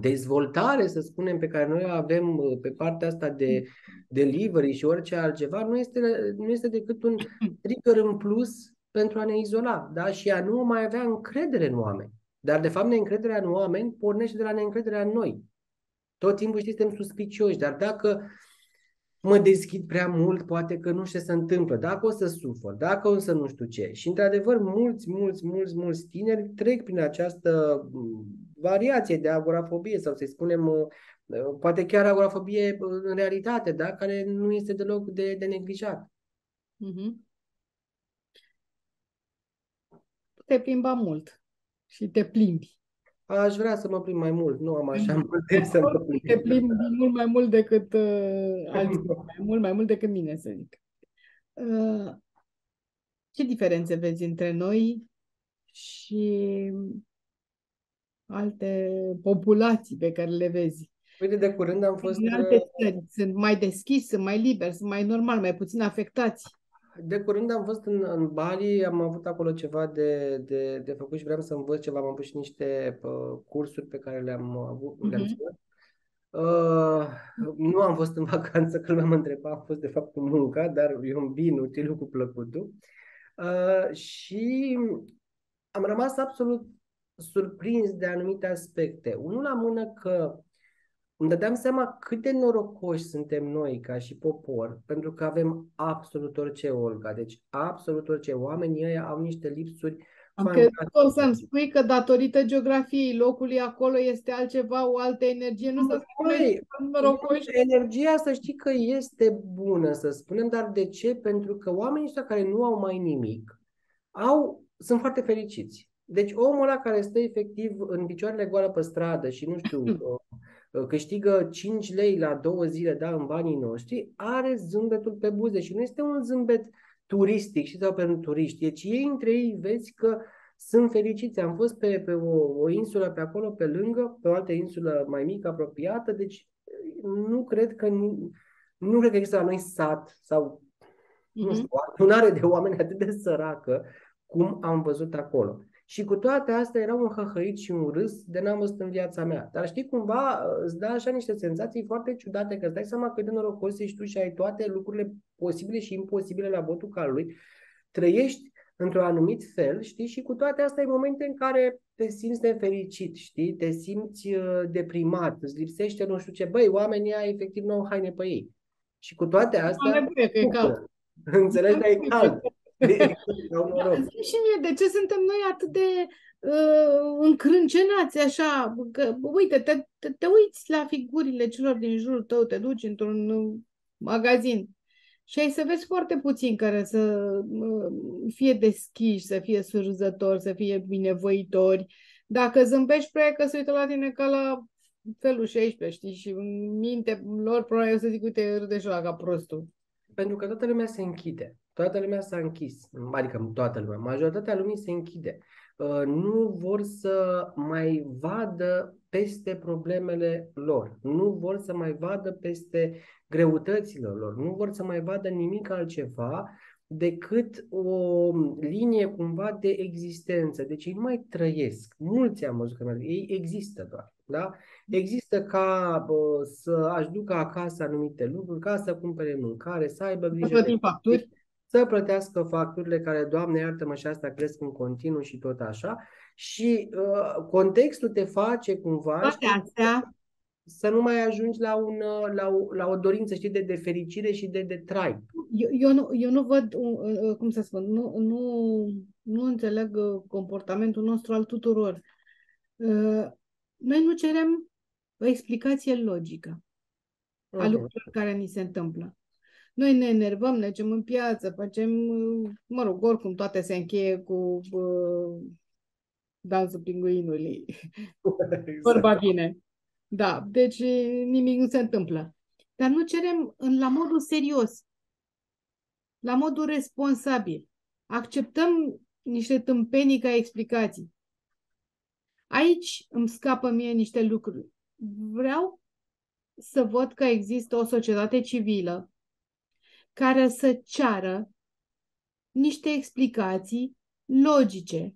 dezvoltare, să spunem, pe care noi o avem pe partea asta de delivery și orice altceva, nu este, nu este decât un trigger în plus pentru a ne izola da? și a nu mai avea încredere în oameni. Dar, de fapt, neîncrederea în oameni pornește de la neîncrederea în noi. Tot timpul știți, suntem suspicioși, dar dacă mă deschid prea mult, poate că nu știu ce se întâmplă, dacă o să sufăr, dacă o să nu știu ce. Și într-adevăr, mulți, mulți, mulți, mulți tineri trec prin această mm, variație de agorafobie sau să-i spunem, uh, uh, poate chiar agorafobie uh, în realitate, da? care nu este deloc de, de neglijat. Mm-hmm. Te plimba mult și te plimbi. Aș vrea să mă plimb mai mult, nu am așa mult timp să mă plimb. Te plimb mult mai mult decât uh, alții, mai mult, mai mult decât mine, să zic. Uh, ce diferențe vezi între noi și alte populații pe care le vezi? Uite, de curând am fost... În alte țări sunt mai deschis, sunt mai liberi, sunt mai normal, mai puțin afectați. De curând am fost în, în Bali, am avut acolo ceva de, de, de făcut și vreau să învăț ceva. Am avut și niște uh, cursuri pe care le-am avut, uh-huh. le-am mhm. ținut. Uh, nu am fost în vacanță, că lumea mă întreba, am fost de fapt cu munca, dar e un bin util cu plăcutul. Uh, și am rămas absolut surprins de anumite aspecte. Unul la mână că îmi dădeam seama cât de norocoși suntem noi ca și popor, pentru că avem absolut orice, Olga. Deci absolut orice. Oamenii ăia au niște lipsuri am crezut că o să-mi spui că datorită geografiei locului acolo este altceva, o altă energie, nu să spui norocoși. Energia să știi că este bună, să spunem, dar de ce? Pentru că oamenii ăștia care nu au mai nimic, au, sunt foarte fericiți. Deci omul ăla care stă efectiv în picioarele goală pe stradă și nu știu, uh, câștigă 5 lei la două zile, da, în banii noștri, are zâmbetul pe buze și nu este un zâmbet turistic și sau pentru turiști. Deci ei între ei vezi că sunt fericiți. Am fost pe, pe o, o insulă pe acolo, pe lângă, pe o altă insulă mai mică, apropiată, deci nu cred că nu cred că există la noi sat sau mm-hmm. nu mhm. știu, adunare de oameni atât de săracă cum am văzut acolo. Și cu toate astea era un hăhăit și un râs de n-am văzut în viața mea. Dar știi, cumva îți dă așa niște senzații foarte ciudate, că îți dai seama cât de norocos ești tu și ai toate lucrurile posibile și imposibile la botul calului. Trăiești într-un anumit fel, știi, și cu toate astea e momente în care te simți nefericit, știi, te simți uh, deprimat, îți lipsește nu știu ce, băi, oamenii ai efectiv nu au haine pe ei. Și cu toate astea... Nebuie, că e cald. Înțelegi, dar e cald. Da, și mie, de ce suntem noi atât de uh, încrâncenați așa? Că, uite, te, te, te uiți la figurile celor din jurul tău, te duci într-un uh, magazin și ai să vezi foarte puțin care să uh, fie deschiși, să fie surzători, să fie binevoitori. Dacă zâmbești prea că se uită la tine ca la felul 16, știi? Și în minte lor probabil o să zic, uite, râde și la ca prostul. Pentru că toată lumea se închide. Toată lumea s-a închis, adică toată lumea, majoritatea lumii se închide. Uh, nu vor să mai vadă peste problemele lor, nu vor să mai vadă peste greutățile lor, nu vor să mai vadă nimic altceva decât o linie cumva de existență. Deci ei nu mai trăiesc. Mulți am văzut că ei există doar. Da? Există ca bă, să-și ducă acasă anumite lucruri, ca să cumpere mâncare, să aibă grijă de facturi să plătească facturile care, Doamne iartă-mă, și asta cresc în continuu și tot așa. Și uh, contextul te face cumva Toate astea. să nu mai ajungi la, un, uh, la, o, la o dorință, știi, de, de fericire și de, de trai. Eu, eu, nu, eu nu văd, uh, uh, cum să spun, nu, nu, nu înțeleg comportamentul nostru al tuturor. Noi nu cerem o explicație logică a uh-huh. lucrurilor care ni se întâmplă. Noi ne enervăm, ne în piață, facem, mă rog, oricum toate se încheie cu uh, dansul pinguinului. Exact. Vorba bine. Da, deci nimic nu se întâmplă. Dar nu cerem în, la modul serios, la modul responsabil. Acceptăm niște tâmpenii ca explicații. Aici îmi scapă mie niște lucruri. Vreau să văd că există o societate civilă care să ceară niște explicații logice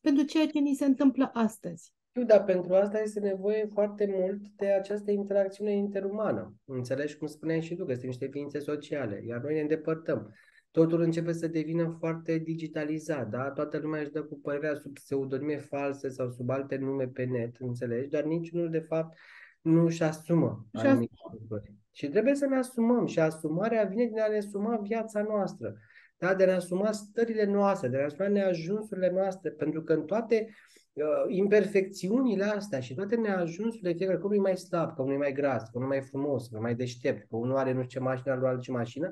pentru ceea ce ni se întâmplă astăzi. Nu, dar pentru asta este nevoie foarte mult de această interacțiune interumană. Înțelegi cum spuneai și tu, că suntem niște ființe sociale, iar noi ne îndepărtăm. Totul începe să devină foarte digitalizat, da? Toată lumea își dă cu părerea sub pseudonime false sau sub alte nume pe net, înțelegi? Dar niciunul, de fapt, nu își asumă și anumite lucruri. Și trebuie să ne asumăm și asumarea vine din a ne asuma viața noastră, da? de a ne asuma stările noastre, de a ne asuma neajunsurile noastre, pentru că în toate uh, imperfecțiunile astea și toate neajunsurile, fiecare că unul e mai slab, că unul e mai gras, că unul e mai frumos, că unul e mai deștept, că unul are nu știu ce mașină, altul are ce mașină,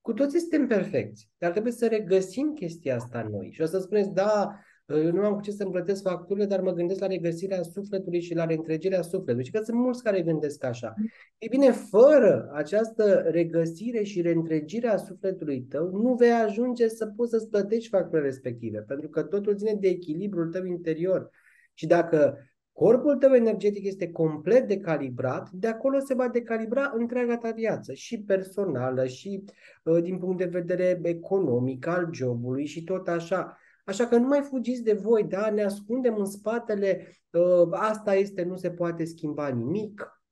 cu toții suntem perfecți. Dar trebuie să regăsim chestia asta în noi. Și o să spuneți, da, eu nu am cu ce să-mi plătesc facturile, dar mă gândesc la regăsirea sufletului și la reîntregirea sufletului. Și că sunt mulți care gândesc așa. Ei bine, fără această regăsire și reîntregire a sufletului tău, nu vei ajunge să poți să-ți plătești facturile respective, pentru că totul ține de echilibrul tău interior. Și dacă corpul tău energetic este complet decalibrat, de acolo se va decalibra întreaga ta viață, și personală, și uh, din punct de vedere economic, al jobului și tot așa. Așa că nu mai fugiți de voi, da? Ne ascundem în spatele, uh, asta este, nu se poate schimba nimic.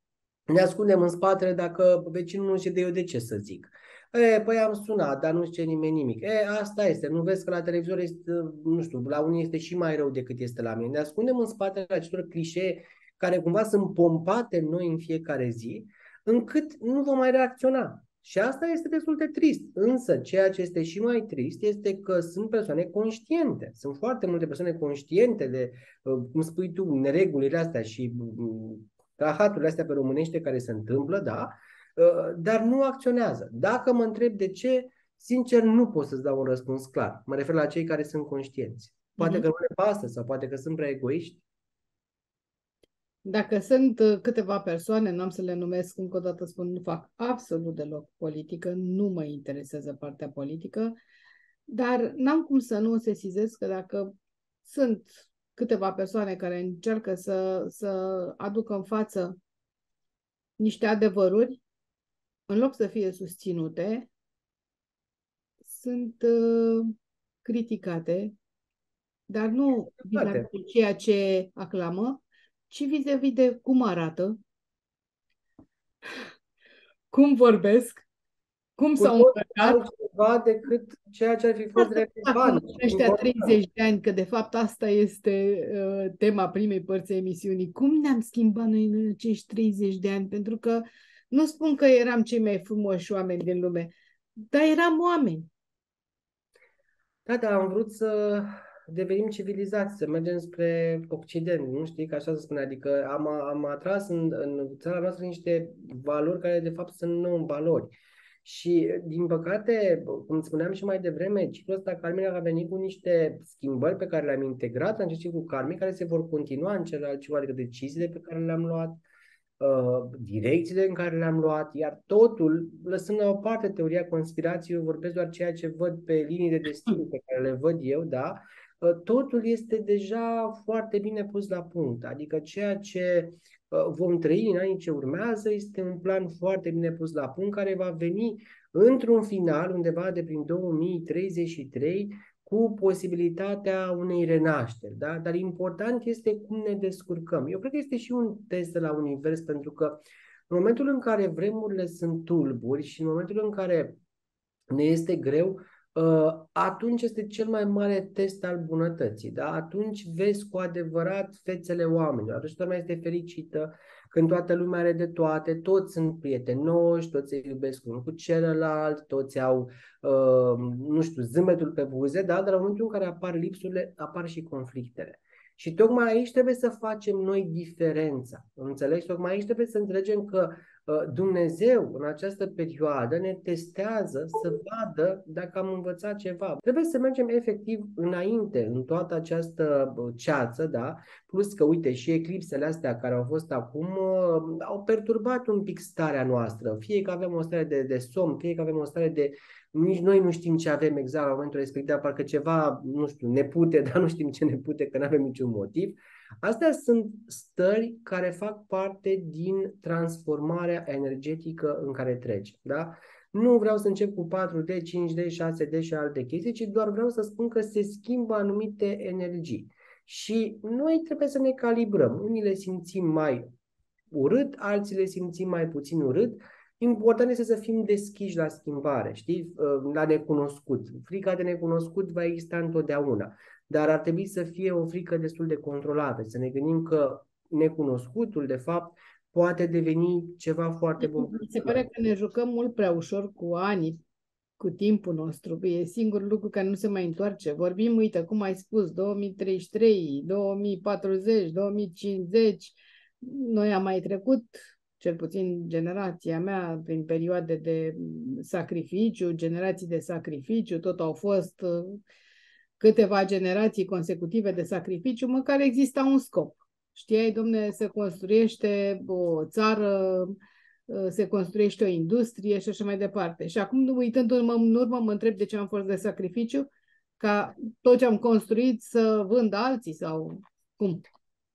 Ne ascundem în spatele dacă vecinul nu știe de eu de ce să zic. E, păi am sunat, dar nu știe nimeni nimic. E, asta este. Nu vezi că la televizor este, nu știu, la unii este și mai rău decât este la mine. Ne ascundem în spatele acestor clișee care cumva sunt pompate în noi în fiecare zi, încât nu vom mai reacționa. Și asta este destul de trist. Însă, ceea ce este și mai trist este că sunt persoane conștiente. Sunt foarte multe persoane conștiente de, uh, cum spui tu, neregulile astea și rahaturile astea pe românește care se întâmplă, da, uh, dar nu acționează. Dacă mă întreb de ce, sincer nu pot să-ți dau un răspuns clar. Mă refer la cei care sunt conștienți. Poate mm-hmm. că nu le pasă sau poate că sunt prea egoiști dacă sunt uh, câteva persoane, nu am să le numesc încă o dată, spun, nu fac absolut deloc politică, nu mă interesează partea politică, dar n-am cum să nu sesizez că dacă sunt câteva persoane care încearcă să, să aducă în față niște adevăruri, în loc să fie susținute, sunt uh, criticate, dar nu vis ceea ce aclamă, ci vis-a-vis de cum arată, cum vorbesc, cum s-au îmbrăcat. altceva decât ceea ce ar fi fost relevant. Ăștia 30 de ani, că de fapt asta este uh, tema primei părți a emisiunii. Cum ne-am schimbat noi în acești 30 de ani? Pentru că nu spun că eram cei mai frumoși oameni din lume, dar eram oameni. Da, da, am vrut să devenim civilizați, să mergem spre Occident, nu știi, că așa se spune, adică am, am atras în, în țara noastră niște valori care de fapt sunt non-valori. Și, din păcate, cum spuneam și mai devreme, ciclul ăsta karmic a venit cu niște schimbări pe care le-am integrat în acest ciclu karmic, care se vor continua în celălalt ciclu, adică deciziile pe care le-am luat, uh, direcțiile în care le-am luat, iar totul, lăsând la o parte teoria conspirației, eu vorbesc doar ceea ce văd pe linii de destin pe care le văd eu, da, Ă, totul este deja foarte bine pus la punct. Adică ceea ce ă, vom trăi în anii ce urmează este un plan foarte bine pus la punct care va veni într-un final undeva de prin 2033 cu posibilitatea unei renașteri. Da? Dar important este cum ne descurcăm. Eu cred că este și un test de la univers pentru că în momentul în care vremurile sunt tulburi și în momentul în care ne este greu, Uh, atunci este cel mai mare test al bunătății. Da? Atunci vezi cu adevărat fețele oamenilor. Atunci toată lumea este fericită, când toată lumea are de toate, toți sunt prietenoși, toți se iubesc unul cu celălalt, toți au, uh, nu știu, zâmbetul pe buze, da? dar în momentul în care apar lipsurile, apar și conflictele. Și tocmai aici trebuie să facem noi diferența. Înțelegi? Tocmai aici trebuie să înțelegem că Uh, Dumnezeu în această perioadă ne testează să vadă dacă am învățat ceva. Trebuie să mergem efectiv înainte în toată această uh, ceață, da? Plus că, uite, și eclipsele astea care au fost acum uh, au perturbat un pic starea noastră. Fie că avem o stare de, de somn, fie că avem o stare de nici noi nu știm ce avem exact la momentul respectiv, parcă ceva, nu știu, ne pute, dar nu știm ce ne pute, că nu avem niciun motiv. Astea sunt stări care fac parte din transformarea energetică în care treci. Da? Nu vreau să încep cu 4D, 5D, 6D și alte chestii, ci doar vreau să spun că se schimbă anumite energii. Și noi trebuie să ne calibrăm. Unii le simțim mai urât, alții le simțim mai puțin urât. Important este să fim deschiși la schimbare, știi, la necunoscut. Frica de necunoscut va exista întotdeauna dar ar trebui să fie o frică destul de controlată, să ne gândim că necunoscutul, de fapt, poate deveni ceva foarte bun. Mi se pare că ne jucăm mult prea ușor cu ani, cu timpul nostru. E singurul lucru care nu se mai întoarce. Vorbim, uite, cum ai spus, 2033, 2040, 2050. Noi am mai trecut, cel puțin generația mea, prin perioade de sacrificiu, generații de sacrificiu, tot au fost câteva generații consecutive de sacrificiu, măcar exista un scop. Știai, domne, se construiește o țară, se construiește o industrie și așa mai departe. Și acum, uitându-mă în urmă, mă întreb de ce am fost de sacrificiu, ca tot ce am construit să vândă alții sau cum?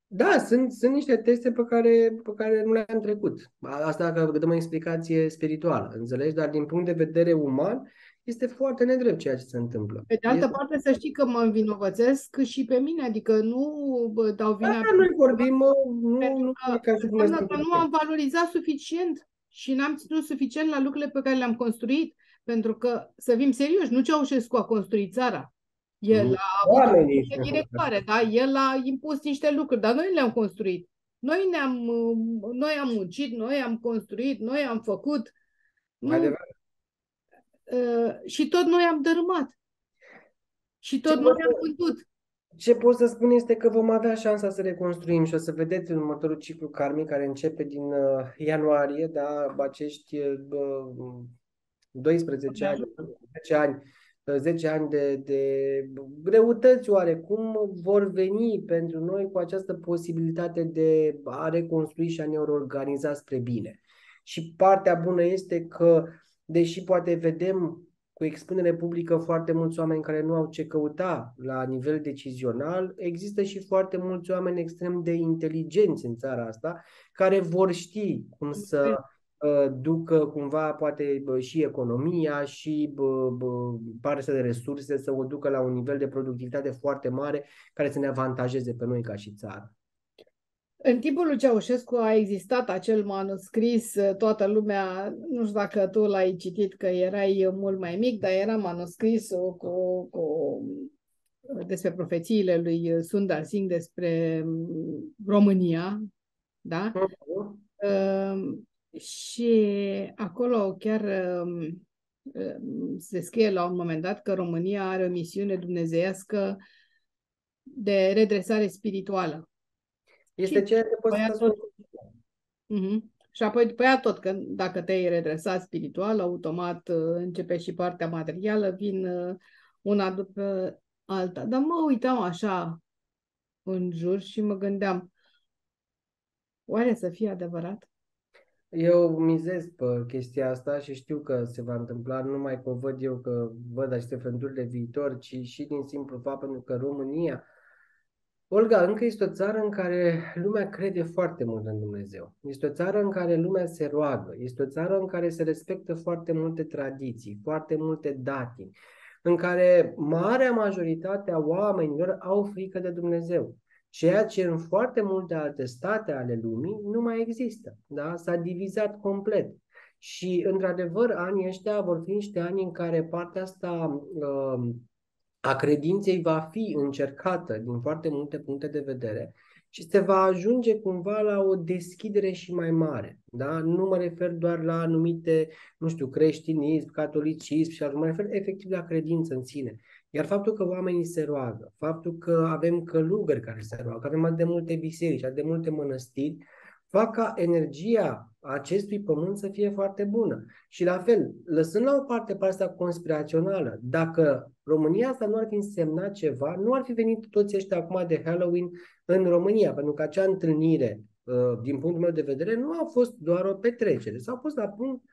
Da, sunt, sunt niște teste pe care, pe care nu le-am trecut. Asta că dăm o explicație spirituală, înțelegi? Dar din punct de vedere uman, este foarte nedrept ceea ce se întâmplă. Pe de altă este... parte, să știi că mă învinovățesc și pe mine, adică nu bă, dau vina Da, pe noi vorbim, nu, pentru nu că e ca și cum ai înseamnă spune că nu am valorizat suficient și n-am ținut suficient la lucrurile pe care le-am construit. Pentru că, să fim serioși, nu Ceaușescu a construit țara. El Nu, a avut o oamenii. funcție directoare, da? El a impus niște lucruri, dar noi le-am construit. Noi, ne-am, noi am muncit, noi am construit, noi am făcut. Nu, Adevărat. uh, și tot noi am dărâmat. Și tot Ce noi pot am să- vândut. Ce pot să spun este că vom avea șansa să reconstruim și o să vedeți în următorul ciclu karmic care începe din uh, ianuarie, da, acești uh, 12 ani, 10 ani, uh, 10 ani de, de greutăți oarecum vor veni pentru noi cu această posibilitate de a reconstrui și a ne organiza spre bine. Și partea bună este că, deși poate vedem cu expunere publică foarte mulți oameni care nu au ce căuta la nivel decizional, există și foarte mulți oameni extrem de inteligenți în țara asta care vor ști cum să uh, ducă cumva poate bă, și economia și bă, bă, partea de resurse să o ducă la un nivel de productivitate foarte mare care să ne avantajeze pe noi ca și țară. În timpul lui Ceaușescu a existat acel manuscris, toată lumea, nu știu dacă tu l-ai citit, că erai mult mai mic, dar era manuscrisul cu, cu, despre profețiile lui Sundar Singh despre mm, România, da? Uh, și acolo chiar uh, se scrie la un moment dat că România are o misiune dumnezeiască de redresare spirituală. Este Și ceea ce pot să băiatul- spun. Mhm. Și apoi după aia tot, că dacă te-ai redresat spiritual, automat uh, începe și partea materială, vin uh, una după alta. Dar mă uitam așa în jur și mă gândeam, oare să fie adevărat? Eu mizez pe chestia asta și știu că se va întâmpla, nu numai că o văd eu că văd aceste frânturi de viitor, ci și din simplu fapt pentru că România, Olga, încă este o țară în care lumea crede foarte mult în Dumnezeu. Este o țară în care lumea se roagă. Este o țară în care se respectă foarte multe tradiții, foarte multe datini, în care marea majoritate a oamenilor au frică de Dumnezeu. Ceea ce în foarte multe alte state ale lumii nu mai există. Da? S-a divizat complet. Și, într-adevăr, anii ăștia vor fi niște ani în care partea asta uh, a credinței va fi încercată din foarte multe puncte de vedere și se va ajunge cumva la o deschidere și mai mare. Da? Nu mă refer doar la anumite, nu știu, creștinism, catolicism și mă refer efectiv la credință în sine. Iar faptul că oamenii se roagă, faptul că avem călugări care se roagă, avem atât de multe biserici, atât de multe mănăstiri, fac ca energia acestui pământ să fie foarte bună. Și la fel, lăsând la o parte partea conspirațională, dacă România asta nu ar fi însemnat ceva, nu ar fi venit toți ăștia acum de Halloween în România, pentru că acea întâlnire, din punctul meu de vedere, nu a fost doar o petrecere, s-au pus la punct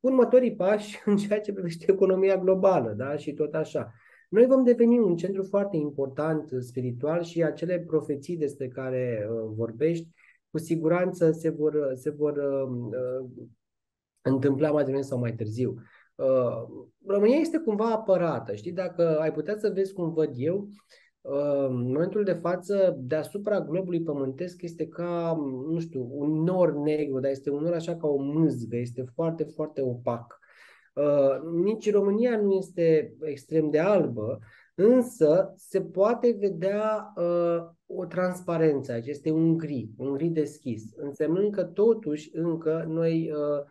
următorii pași în ceea ce privește economia globală da? și tot așa. Noi vom deveni un centru foarte important spiritual și acele profeții despre care uh, vorbești, cu siguranță se vor, se vor uh, întâmpla mai devreme sau mai târziu. Uh, România este cumva apărată, știi, dacă ai putea să vezi cum văd eu, uh, în momentul de față, deasupra globului pământesc este ca, nu știu, un nor negru, dar este un nor așa ca o mâzgă, este foarte, foarte opac. Uh, nici România nu este extrem de albă, însă se poate vedea uh, o transparență aici, este un gri, un gri deschis, însemnând că totuși încă noi uh,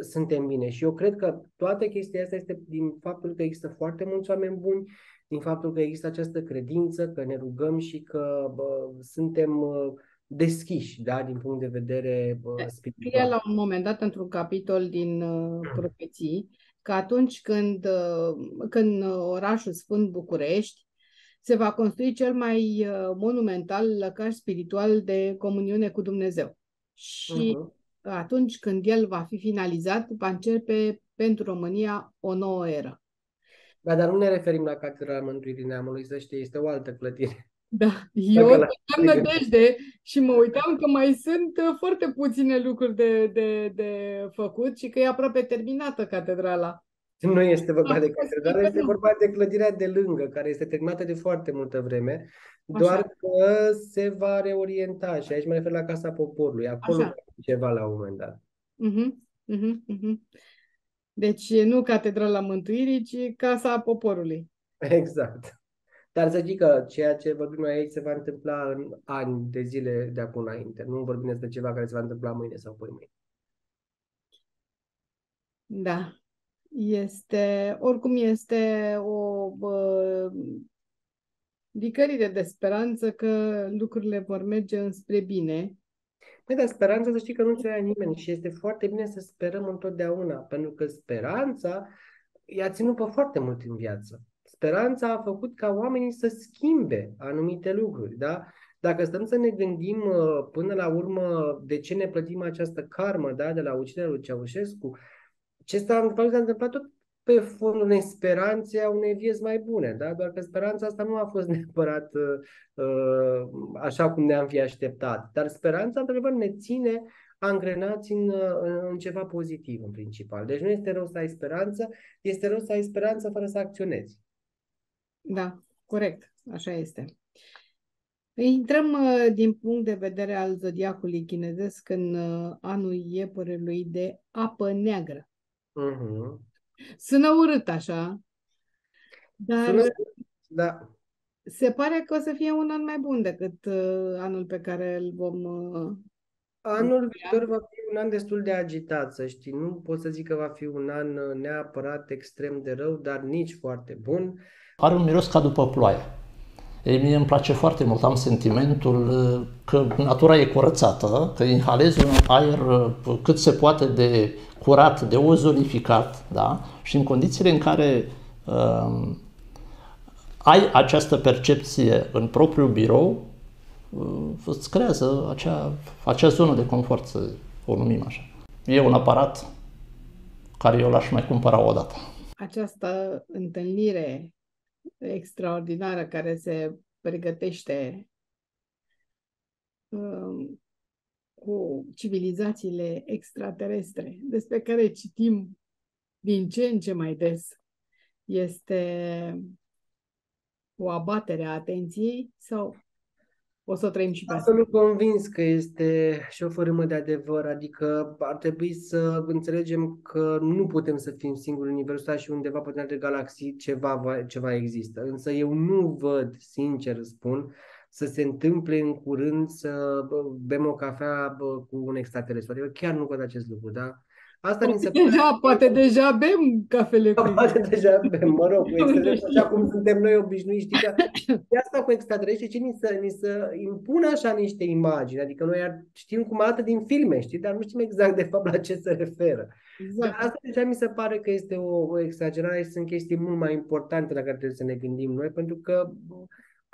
suntem bine. Și eu cred că toată chestia asta este din faptul că există foarte mulți oameni buni, din faptul că există această credință, că ne rugăm și că bă, suntem uh, deschiși, da, din punct de vedere bă, spiritual. Scrie la un moment dat într-un capitol din uh, profeții că atunci când, uh, când orașul Sfânt București se va construi cel mai uh, monumental lăcaș spiritual de comuniune cu Dumnezeu. Și Mhm. atunci când el va fi finalizat, va începe pentru România o nouă eră. Da, dar nu ne referim la Catedrala Mântuirii Neamului, să știi, este o altă clădire. Da, eu am nădejde și mă uitam că mai sunt uh, foarte puține lucruri de, de, de făcut și că e aproape terminată catedrala. Nu este vorba de catedrală, este vorba de clădirea de lângă, care este terminată de foarte multă vreme, doar Așa. că se va reorienta și aici mă refer la Casa Poporului. Acolo Așa. ceva la un moment dat. Uh-huh, uh-huh, uh-huh. Deci nu Catedrala Mântuirii, ci Casa Poporului. Exact. Dar să zic că ceea ce vorbim noi aici se va întâmpla în ani de zile de acum înainte. Nu vorbim despre ceva care se va întâmpla mâine sau poi mâine. Da. Este, oricum este o bă, dicărire de speranță că lucrurile vor merge înspre bine. Păi, dar speranța să știi că nu ți nimeni și este foarte bine să sperăm întotdeauna, pentru că speranța i-a ținut pe foarte mult în viață. Speranța a făcut ca oamenii să schimbe anumite lucruri, da? Dacă stăm să ne gândim uh, până la urmă de ce ne plătim această karmă, da, de la uciderea lui Ceaușescu, ce s-a întâmplat, s-a întâmplat tot pe fondul unei speranțe a unei vieți mai bune, da? doar că speranța asta nu a fost neapărat uh, uh, așa cum ne-am fi așteptat, dar speranța, într-adevăr, ne ține angrenați în, în, în ceva pozitiv, în principal. Deci nu este rău să ai speranță, este rău să ai speranță fără să acționezi. Da, corect, așa este. Intrăm uh, din punct de vedere al zodiacului chinezesc în uh, anul iepărelui de apă neagră. Uh-huh. Sună urât așa, dar Sună, da. se pare că o să fie un an mai bun decât uh, anul pe care îl vom... Uh, Anul viitor va fi un an destul de agitat, să știi. Nu pot să zic că va fi un an uh, neapărat extrem de rău, dar nici foarte bun. Are un miros ca după ploaie. Ei, mie îmi place foarte mult, am sentimentul uh, că natura e curățată, că inhalezi un aer uh, cât se poate de curat, de ozonificat, da? și în condițiile în care uh, ai această percepție în propriul birou, uh, îți creează acea, acea zonă de confort, să o numim așa. E un aparat care eu l-aș mai cumpăra o dată. Această întâlnire extraordinară care se pregătește um, cu civilizațiile extraterestre, despre care citim din ce în ce mai des, este o abatere a atenției sau o să trăim și pe asta? Absolut convins că este și o fărâmă de adevăr, adică ar trebui să înțelegem că nu putem să fim singuri în universul și undeva pe alte galaxii ceva, ceva există. Însă eu nu văd, sincer spun, să se întâmple în curând să bem o cafea cu un extraterestru. Adică chiar nu văd acest lucru, da? Asta poate, se deja, poate deja bem cafele cu Poate deja bem, mă rog, așa cum suntem noi obișnuiți. Știi că de asta cu extraterestri, ce ni să, ni să impună așa niște imagini. Adică noi știm cum arată din filme, știi, dar nu știm exact de fapt la ce se referă. Exact. Dar asta deja mi se pare că este o, o exagerare și sunt chestii mult mai importante la care trebuie să ne gândim noi, pentru că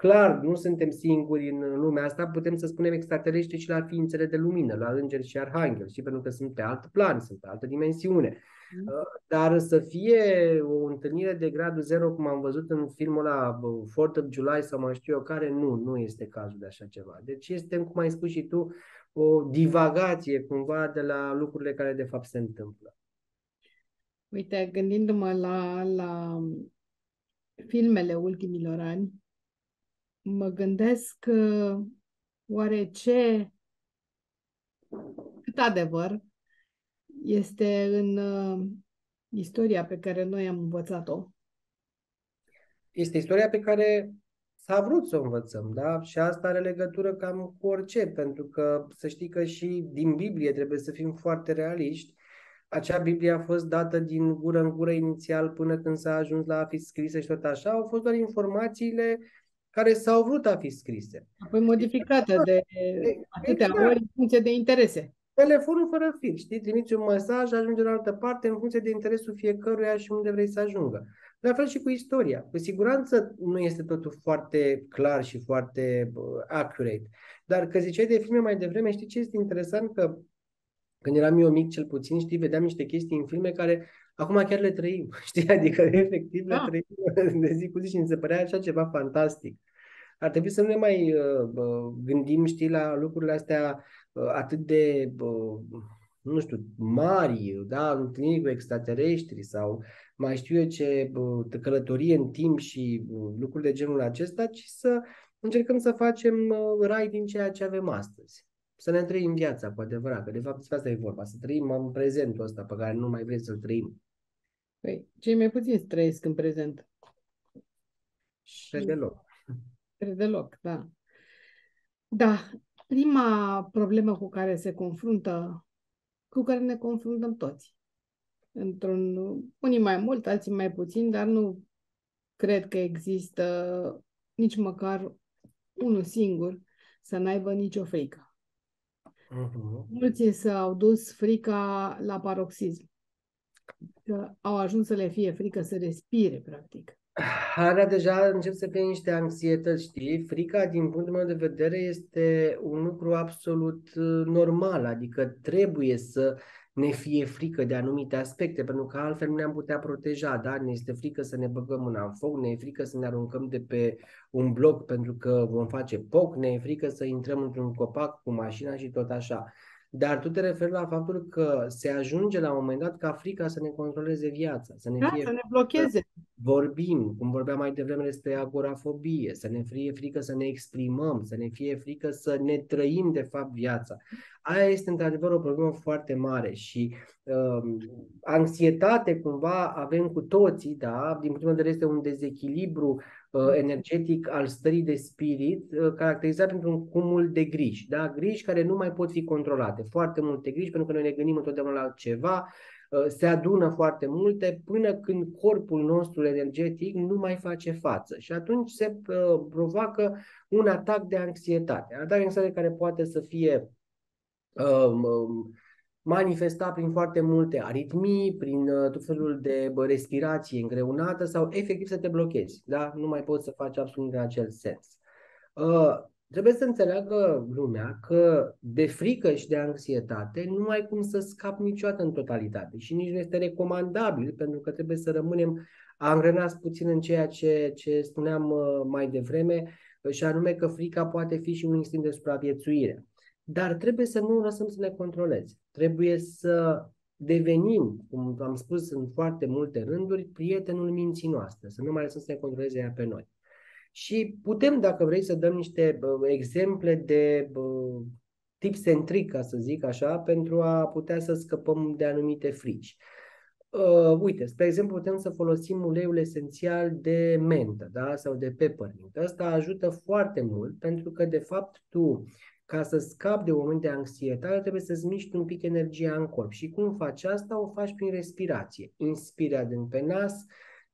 Clar, nu suntem singuri în lumea asta, putem să spunem extraterestri și la ființele de lumină, la îngeri și arhangheli, și pentru că sunt pe alt plan, sunt pe altă dimensiune. Mm. Uh, dar să fie o întâlnire de gradul zero, cum am văzut în filmul la 4th of July sau mai știu eu care, nu, nu este cazul de așa ceva. Deci este, cum ai spus și tu, o divagație cumva de la lucrurile care de fapt se întâmplă. Uite, gândindu-mă la, la filmele ultimilor ani, mă gândesc oare ce cât adevăr este în uh, istoria pe care noi am învățat-o. Este istoria pe care s-a vrut să o învățăm, da? Și asta are legătură cam cu orice, pentru că să știi că și din Biblie trebuie să fim foarte realiști. Acea Biblie a fost dată din gură în gură inițial până când s-a ajuns la a fi scrisă și tot așa. Au fost doar informațiile care s-au vrut a fi scrise. Apoi modificată de atâtea exact. ori în funcție de interese. Telefonul fără fir, știi? Trimiți un mesaj, ajunge în altă parte în funcție de interesul fiecăruia și unde vrei să ajungă. La fel și cu istoria. Cu siguranță nu este totul foarte clar și foarte accurate. Dar că ziceai de filme mai devreme, știi ce este interesant? Că când eram eu mic, cel puțin, știi, vedeam niște chestii în filme care acum chiar le trăim, știi? Adică efectiv le da. trăim de zi cu zi și mi se părea așa ceva fantastic. Ar trebui să nu ne mai uh, gândim, știi, la lucrurile astea uh, atât de, uh, nu știu, mari, da, întâlniri cu extraterestri sau mai știu eu ce, uh, călătorie în timp și uh, lucruri de genul acesta, ci să încercăm să facem uh, rai din ceea ce avem astăzi. Să ne trăim viața cu adevărat, că de fapt despre asta e vorba, să trăim în prezentul ăsta pe care nu mai vrem să-l trăim. Păi, cei mai puțini trăiesc în prezent. Pe deloc. Pe deloc, da. Da, prima problemă cu care se confruntă, cu care ne confruntăm toți, într-un, unii mai mult, alții mai puțin, dar nu cred că există nici măcar unul singur să n-aibă nicio frică. Uh-huh. Mulți s-au dus frica la paroxism. Că au ajuns să le fie frică să respire, practic. Alea deja încep să fie niște anxietăți, știi? Frica, din punctul meu de vedere, este un lucru absolut uh, normal, adică trebuie să ne fie frică de anumite aspecte, pentru că altfel nu ne-am putea proteja, da? Ne este frică să ne băgăm mâna în foc, ne e frică să ne aruncăm de pe un bloc pentru că vom face poc, ne e frică să intrăm într-un copac cu mașina și tot așa. Dar tu te referi la faptul că se ajunge la un moment dat ca frica să ne controleze viața, să ne Da, fie să ne blocheze. vorbim, cum vorbeam mai devreme despre agorafobie, să ne fie frică să ne exprimăm, să ne fie frică să ne trăim de fapt viața. Aia este într-adevăr o problemă foarte mare și uh, anxietate cumva avem cu toții, da, din punctul meu de vedere este un dezechilibru uh, energetic al stării de spirit uh, caracterizat pentru un cumul de griji, da, griji care nu mai pot fi controlate, foarte multe griji pentru că noi ne gândim întotdeauna la ceva, uh, se adună foarte multe până când corpul nostru energetic nu mai face față. Și atunci se uh, provoacă un atac de anxietate. Atac de anxietate care poate să fie um, um, manifestat prin foarte multe aritmii, prin uh, tot felul de bă, respirație îngreunată sau efectiv să te blochezi. Da? Nu mai poți să faci absolut în acel sens. Uh, trebuie să înțeleagă lumea că de frică și de anxietate nu ai cum să scapi niciodată în totalitate și nici nu este recomandabil pentru că trebuie să rămânem angrenați puțin în ceea ce, ce spuneam uh, mai devreme și anume că frica poate fi și un instinct de supraviețuire. Dar trebuie să nu lăsăm să ne controleze. Trebuie să devenim, cum am spus în foarte multe rânduri, prietenul minții noastre, să nu mai lăsăm să ne controleze ea pe noi. Și putem, dacă vrei, să dăm niște uh, exemple de uh, tip centric, ca să zic așa, pentru a putea să scăpăm de anumite frici. Uh, uite, spre exemplu, putem să folosim uleiul esențial de mentă da? sau de peppermint. Asta ajută foarte mult pentru că, de fapt, tu ca să scapi de un moment de anxietate, trebuie să-ți miști un pic energia în corp. Și cum faci asta? O faci prin respirație. Inspiri adânc pe nas,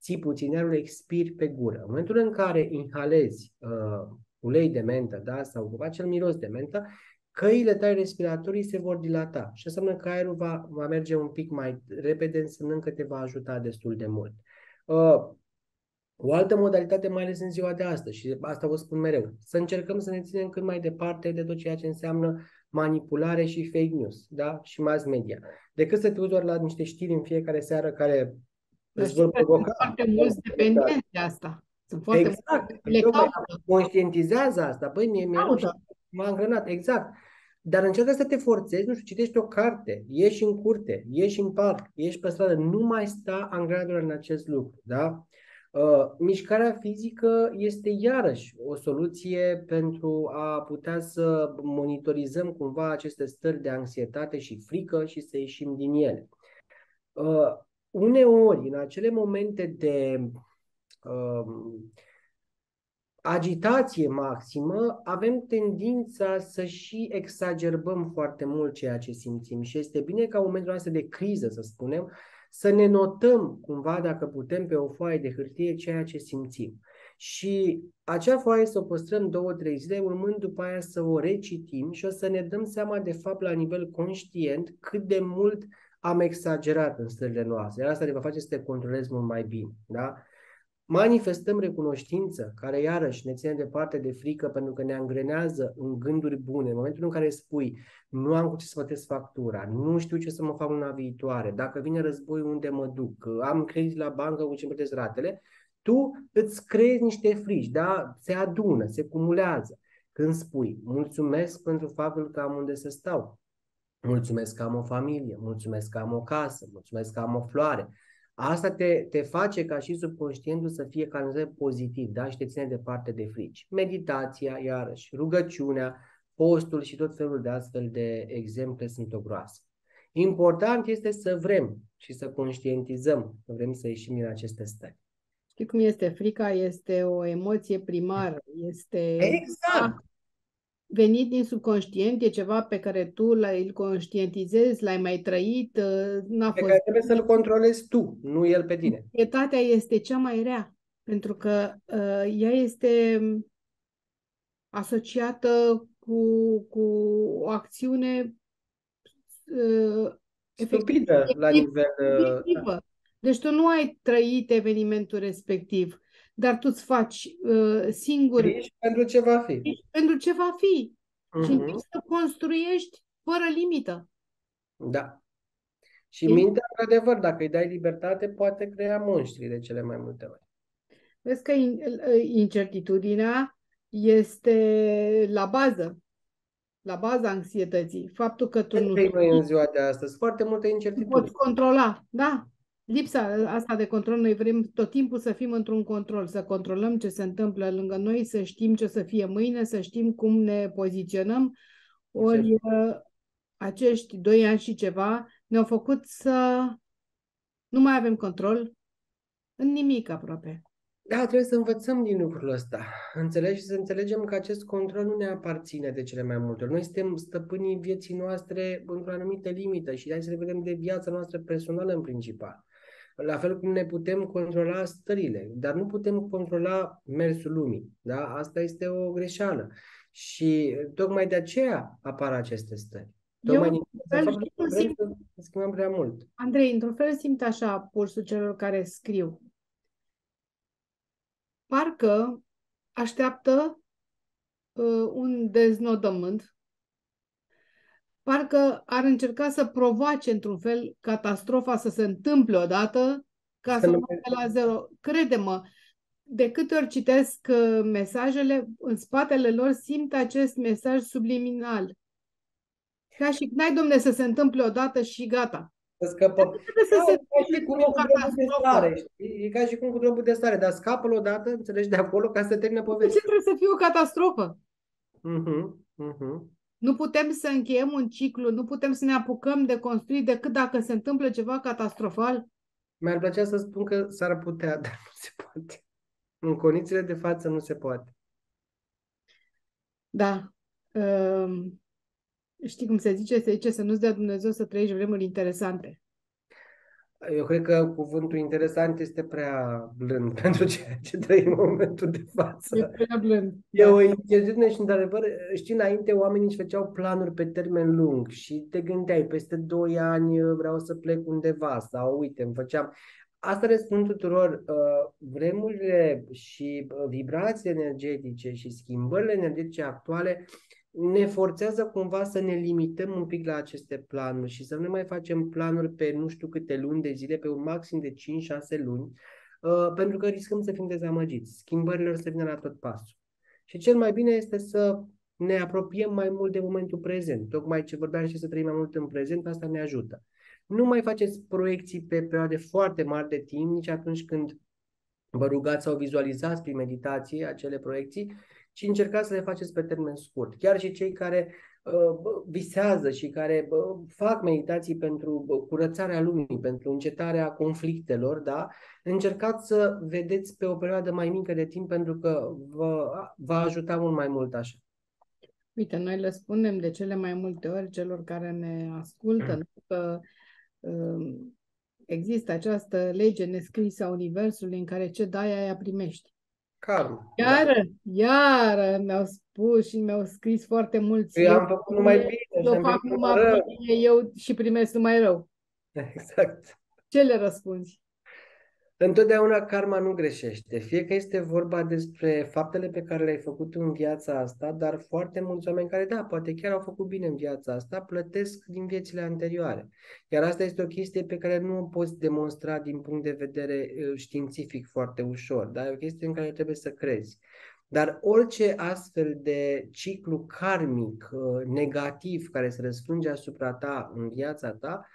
ții puțin aerul, expiri pe gură. În momentul în care inhalezi uh, ulei de mentă da? sau acel miros de mentă, căile tale respiratorii se vor dilata și înseamnă că aerul va, va merge un pic mai repede, însemnând că te va ajuta destul de mult. Uh, o altă modalitate, mai ales în ziua de astăzi, și asta vă spun mereu, să încercăm să ne ținem cât mai departe de tot ceea ce înseamnă manipulare și fake news, da? Și mass media. Decât să te uiți doar la niște știri în fiecare seară care îți vor provoca. Sunt foarte mulți dependenți de asta. Sunt foarte Exact. mulți. Le Tocmai caută. Conștientizează asta. Băi, mie mi-a Caută. m-a îngrenat, exact. Dar încearcă să te forțezi, nu știu, citești o carte, ieși în curte, ieși în parc, ieși pe stradă, nu mai sta angrenat doar în acest lucru, da? Uh, mișcarea fizică este iarăși o soluție pentru a putea să monitorizăm cumva aceste stări de anxietate și frică și să ieșim din ele. Uh, uneori, în acele momente de uh, agitație maximă, avem tendința să și exagerăm foarte mult ceea ce simțim și este bine ca în momentul ăsta de criză, să spunem, să ne notăm cumva, dacă putem, pe o foaie de hârtie ceea ce simțim. Și acea foaie să o păstrăm două, trei zile, urmând după aia să o recitim și o să ne dăm seama, de fapt, la nivel conștient, cât de mult am exagerat în stările noastre. Iar asta ne va face să te controlezi mult mai bine. Da? Manifestăm recunoștință, care iarăși ne ține departe de frică pentru că ne angrenează în gânduri bune. În momentul în care spui, nu am cu ce să plătesc factura, nu știu ce să mă fac luna viitoare, dacă vine război, unde mă duc, am credit la bancă, cu ce plătesc ratele, Tu îți creezi niște frici, da? Se adună, se cumulează. Când spui, mulțumesc pentru faptul că am unde să stau, mulțumesc că am o familie, mulțumesc că am o casă, mulțumesc că am o floare, Asta te, te face ca și subconștientul să fie canalizat pozitiv, da? Și te ține departe de frici. Meditația, iarăși, rugăciunea, postul și tot felul de astfel de exemple sunt o groasă. Important este să vrem și să conștientizăm că vrem să ieșim din aceste stări. Știi cum este? Frica este o emoție primară. Este exact venit din subconștient, e ceva pe care tu l-ai conștientizezi, l-ai mai trăit, uh, n-a pe fost... care trebuie să-l controlezi tu, nu el pe tine. Pietatea este cea mai rea, pentru că uh, ea este asociată cu, cu o acțiune uh, stupidă la nivel... Uh, da. Deci tu nu ai trăit evenimentul respectiv dar tu îți faci uh, singur... Griji pentru ce va fi. Pentru ce va fi. Uh-huh. Și Mhm. începi să construiești fără limită. Da. Și E- mintea, într-adevăr, dacă îi dai libertate, poate crea monștri de cele mai multe ori. Vezi că in- uh, incertitudinea este la bază. La baza anxietății. Faptul că tu Ce nu trăim noi știi, în ziua de astăzi? Foarte multă nu incertitudine. poți controla. Da. Lipsa asta de control, noi vrem tot timpul să fim într-un control, să controlăm ce se întâmplă lângă noi, să știm ce o să fie mâine, să știm cum ne poziționăm. Ori uh, acești doi ani și ceva ne-au făcut să nu mai avem control în nimic aproape. Da, trebuie să învățăm din lucrul ăsta. Înțelegi? Și să înțelegem că acest control nu ne aparține de cele mai multe ori. Noi suntem stăpânii vieții noastre într-o anumită limită și hai să ne vedem de viața noastră personală în principal. La fel cum ne putem controla stările, dar nu putem controla mersul lumii. Da? Asta este o greșeală. Și tocmai de aceea apar aceste stări. Tocmai Eu, din fel, faptul știi că cum vrem simt? să schimbăm prea mult. Andrei, într-un fel simt așa pulsul celor care scriu. Parcă așteaptă uh, un deznodământ, parcă ar încerca să provoace într-un fel catastrofa să se întâmple odată ca Să să nu o mai- facă la zero. Crede-mă, de câte ori citesc uh, mesajele, în spatele lor simt acest mesaj subliminal. Ca și, n-ai domne să se întâmple odată și gata. Să scăpăm. Trebuie să Da, se e ca și cum e o cu drogul de catastrofă. stare, știi? E ca și cum cu drogul de stare, dar scapă-l odată, înțelegi, de acolo ca să termine De ce povestea. trebuie să fie o catastrofă? Mhm, mhm. Nu putem să încheiem un ciclu, nu putem să ne apucăm de construit decât dacă se întâmplă ceva catastrofal. Mi-ar plăcea să spun că s-ar putea, dar nu se poate. În condițiile de față nu se poate. Da. Um, știi cum se zice? Se zice să nu-ți dea Dumnezeu să trăiești vremuri interesante. Eu cred că cuvântul interesant este prea blând pentru ceea ce trăim în momentul de față. E prea blând. E Da. o incertitudine și, într-adevăr, știi, înainte oamenii își făceau planuri pe termen lung și te gândeai, peste 2 ani vreau să plec undeva sau, uite, îmi făceam... Asta le spun tuturor, uh, vremurile și uh, vibrațiile energetice și schimbările energetice actuale ne forțează cumva să ne limităm un pic la aceste planuri și să nu mai facem planuri pe nu știu câte luni de zile, pe un maxim de 5-6 luni, uh, pentru că riscăm să fim dezamăgiți. Schimbările o să vină la tot pasul. Și cel mai bine este să ne apropiem mai mult de momentul prezent. Tocmai ce vorbeam și să trăim mai mult în prezent, asta ne ajută. Nu mai faceți proiecții pe perioade foarte mari de timp, nici atunci când vă rugați sau vizualizați prin meditație acele proiecții, ci încercați să le faceți pe termen scurt. Chiar și cei care uh, visează și care uh, fac meditații pentru uh, curățarea lumii, pentru încetarea conflictelor, da? încercați să vedeți pe o perioadă mai mică de timp pentru că vă va ajuta mult mai mult așa. Uite, noi le spunem de cele mai multe ori celor care ne ascultă nu? că um, există această lege nescrisă a Universului în care ce dai, aia primești. Karma. Iară, iară mi-au spus și mi-au scris foarte mulți. Eu am făcut numai bine și eu am fac venit numai rău. bine, eu și primesc numai rău. Exact. Ce le răspunzi? Întotdeauna karma nu greșește. Fie că este vorba despre faptele pe care le-ai făcut în viața asta, dar foarte mulți oameni care, da, poate chiar au făcut bine în viața asta, plătesc din viețile anterioare. Iar asta este o chestie pe care nu o poți demonstra din punct de vedere uh, științific foarte ușor, dar e o chestie în care trebuie să crezi. Dar orice astfel de ciclu karmic uh, negativ care se răsfrânge asupra ta în viața ta, uh,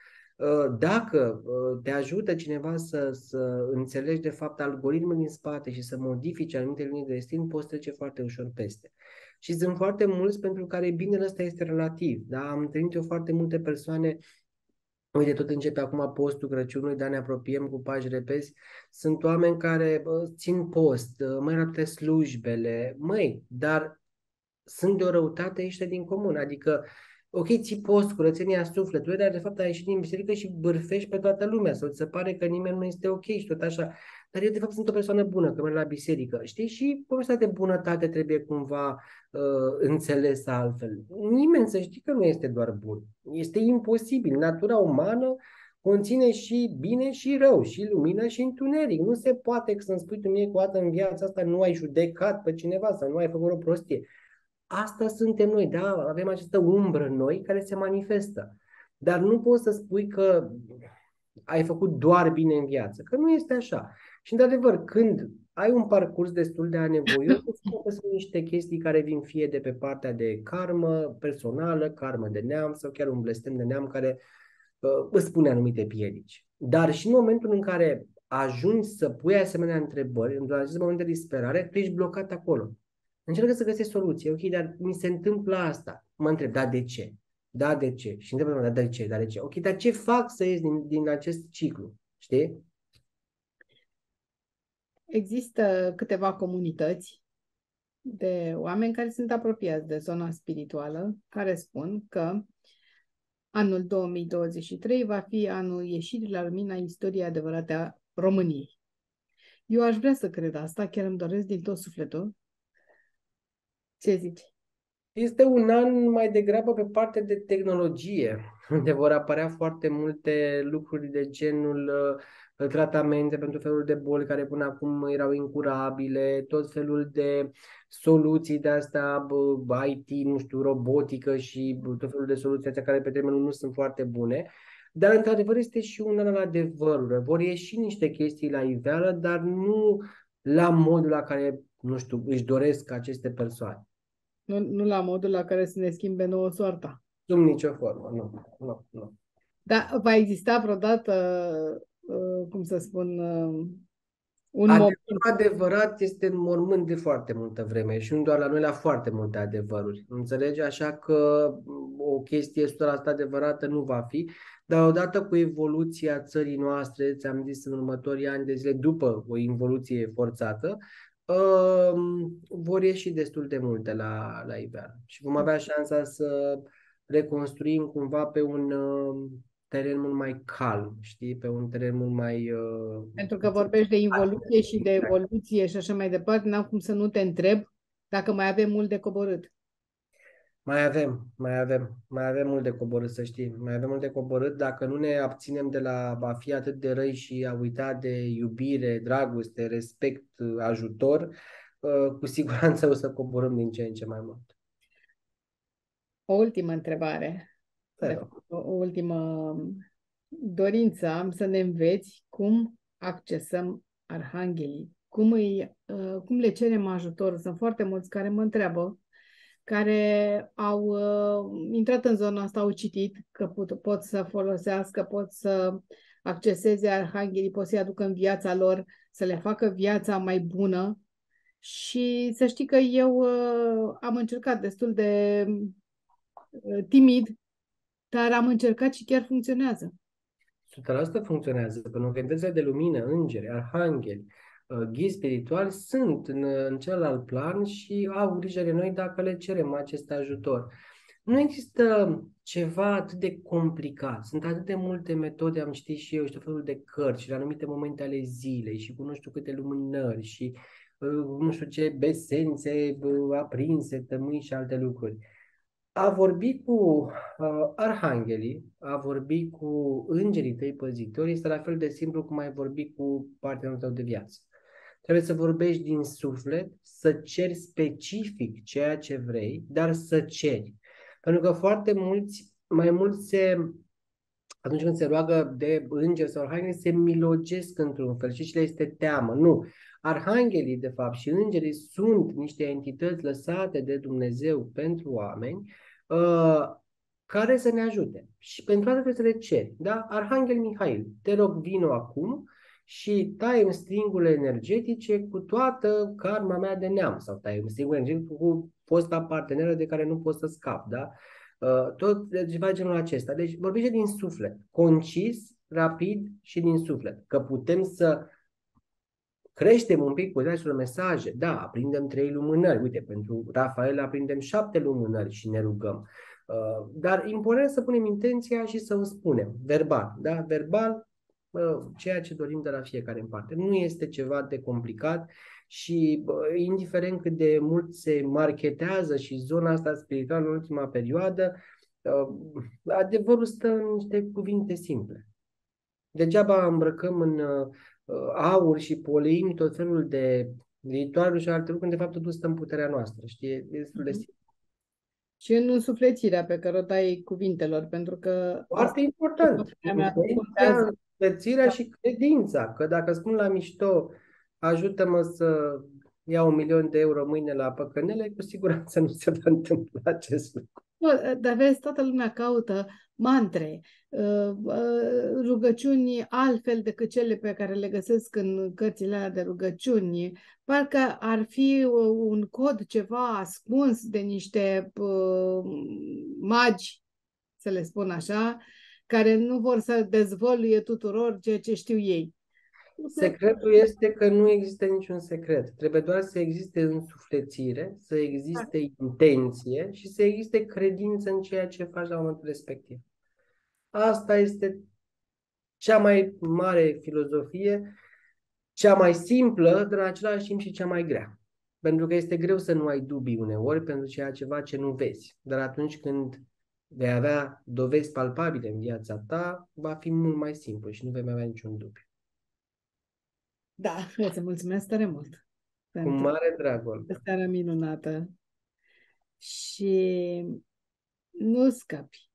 dacă uh, te ajută cineva să, să înțelegi de fapt algoritmul din spate și să modifici anumite linii de destin, poți trece foarte ușor peste. Și sunt foarte mulți pentru care binele ăsta este relativ. Da? Am întâlnit eu foarte multe persoane Uite, tot începe acum postul Crăciunului, dar ne apropiem cu pași repezi. Sunt oameni care bă, țin post, mai rapte slujbele, măi, dar sunt de o răutate ăștia din comun. Adică, ok, ții post, curățenia sufletului, dar de fapt ai ieșit din biserică și bârfești pe toată lumea sau ți se pare că nimeni nu este ok și tot așa. Dar eu de fapt sunt o persoană bună, că merg la biserică, știi? Și povestea de bunătate trebuie cumva uh, înțelesă altfel. Nimeni să știe că nu este doar bun. Este imposibil. Natura umană conține și bine și rău, și lumină și întuneric. Nu se poate că să-mi spui tu mie cu o dată în viața asta nu ai judecat pe cineva sau nu ai făcut o prostie. Asta suntem noi, da? Avem această umbră în noi care se manifestă. Dar nu poți să spui că ai făcut doar bine în viață, că nu este așa. Și, într-adevăr, când ai un parcurs destul de anevoios, sunt niște chestii care vin fie de pe partea de karmă personală, karmă de neam sau chiar un blestem de neam care uh, îți spune anumite piedici. Dar și în momentul în care ajungi să pui asemenea întrebări, într-un acest moment de disperare, tu ești blocat acolo. Încearcă să găsești soluție. Ok, dar mi se întâmplă asta. Mă întreb, da, de ce? Da, de ce? Și întrebă, da, de ce? Da, de ce? Ok, dar ce fac să ies din, din acest ciclu? Știi? Există câteva comunități de oameni care sunt apropiați de zona spirituală, care spun că anul 2023 va fi anul ieșirii la lumina istoriei adevărate a României. Eu aș vrea să cred asta, chiar îmi doresc din tot sufletul. Ce zici? Este un an mai degrabă pe partea de tehnologie, unde vor apărea foarte multe lucruri de genul uh, tratamente pentru felul de boli care până acum erau incurabile, tot felul de soluții de asta, IT, nu știu, robotică și tot felul de soluții care pe termen nu sunt foarte bune. Dar, într-adevăr, este și un an al adevărului. Vor ieși niște chestii la iveală, dar nu la modul la care, nu știu, își doresc aceste persoane. Nu, nu la modul la care să ne schimbe nouă soarta. Sub nicio formă, nu. nu, nu. Dar va exista vreodată Uh, cum să spun, uh, un moment. adevărat este în mormânt de foarte multă vreme și nu doar la noi, la foarte multe adevăruri. Înțelegi? Așa că mm, o chestie 100% adevărată nu va fi, dar odată cu evoluția țării noastre, ți-am zis în următorii ani de zile, după o evoluție forțată, uh, vor ieși destul de multe la, la iveală și vom avea șansa să reconstruim cumva pe un uh, teren mult mai calm, știi, pe un teren mult mai... Uh, Pentru că vorbești de involuție și de evoluție și așa mai departe, n-am cum să nu te întreb dacă mai avem mult de coborât. Mai avem, mai avem, mai avem mult de coborât, să știi. Mai avem mult de coborât dacă nu ne abținem de la a fi atât de răi și a uita de iubire, dragoste, respect, ajutor, uh, cu siguranță o să coborâm din ce în ce mai mult. O ultimă întrebare de o ultimă dorință am să ne înveți cum accesăm arhanghelii, cum, îi, uh, cum le cerem ajutor. Sunt foarte mulți care mă întreabă, care au uh, intrat în zona asta, au citit că pot, pot să folosească, pot să acceseze arhanghelii, pot să-i aducă în viața lor, să le facă viața mai bună. Și să știi că eu uh, am încercat destul de uh, timid dar am încercat și chiar funcționează. 100% funcționează, pentru că entitățile de lumină, îngeri, arhangheli, uh, ghizi spirituali sunt în, în celălalt plan și au grijă de noi dacă le cerem acest ajutor. Nu există ceva atât de complicat. Sunt atât de multe metode, am citit și eu, și tot felul de cărți și la anumite momente ale zilei și cu nu știu câte lumânări și uh, nu știu ce besențe uh, aprinse, tămâi și alte lucruri A vorbi cu uh, arhanghelii, a vorbi cu îngerii tăi păzitori este la fel de simplu cum ai vorbi cu partenerul tău de viață. Trebuie să vorbești din suflet, să ceri specific ceea ce vrei, dar să ceri. Pentru că foarte mulți, mai mulți se, atunci când se roagă de îngeri sau arhangheli, se milogesc într-un fel și le este teamă. Nu. Arhanghelii, de fapt, și îngerii sunt niște entități lăsate de Dumnezeu pentru oameni uh, care să ne ajute. Și pentru asta trebuie să le ceri. Da? Arhanghel Mihail, te rog, vino acum și taiem stringurile energetice cu toată karma mea de neam sau taiem stringurile energetice cu fosta parteneră de care nu pot să scap, da? Uh, tot ceva genul acesta. Deci vorbește din suflet, concis, rapid și din suflet. Că putem să creștem un pic puterea mesaje. Da, aprindem trei lumânări. Uite, pentru Rafael aprindem șapte lumânări și ne rugăm. Uh, dar important să punem intenția și să o spunem, verbal. Da? Verbal, ceea ce dorim de la fiecare în parte. Nu este ceva de complicat și indiferent cât de mult se marketează și zona asta spirituală în ultima perioadă, adevărul stă în niște cuvinte simple. Degeaba îmbrăcăm în aur și poleim tot felul de ritualuri și alte lucruri, de fapt totul stă în puterea noastră, știi? E destul de mhm. simplu. Și în însuflețirea pe care o dai cuvintelor, pentru că... Foarte important. Mea, Plățirea și credința, că dacă spun la mișto, ajută-mă să iau un milion de euro mâine la păcănele, cu siguranță nu se va întâmpla acest lucru. Dar vezi, toată lumea caută mantre, uh, uh, rugăciuni altfel decât cele pe care le găsesc în cărțile alea de rugăciuni. Parcă ar fi un cod ceva ascuns de niște uh, magi, să le spun așa, care nu vor să dezvăluie tuturor ceea ce știu ei. Secretul este că nu există niciun secret. Trebuie doar să existe însuflețire, să existe intenție și să existe credință în ceea ce faci la momentul respectiv. Asta este cea mai mare filozofie, cea mai simplă, dar în același timp și cea mai grea. Pentru că este greu să nu ai dubii uneori pentru ceea ceva ce nu vezi. Dar atunci când vei avea dovezi palpabile în viața ta, va fi mult mai simplu și nu vei mai avea niciun dubiu. Da, îți mulțumesc tare mult. Cu mare drag, Seara minunată. Și nu scapi.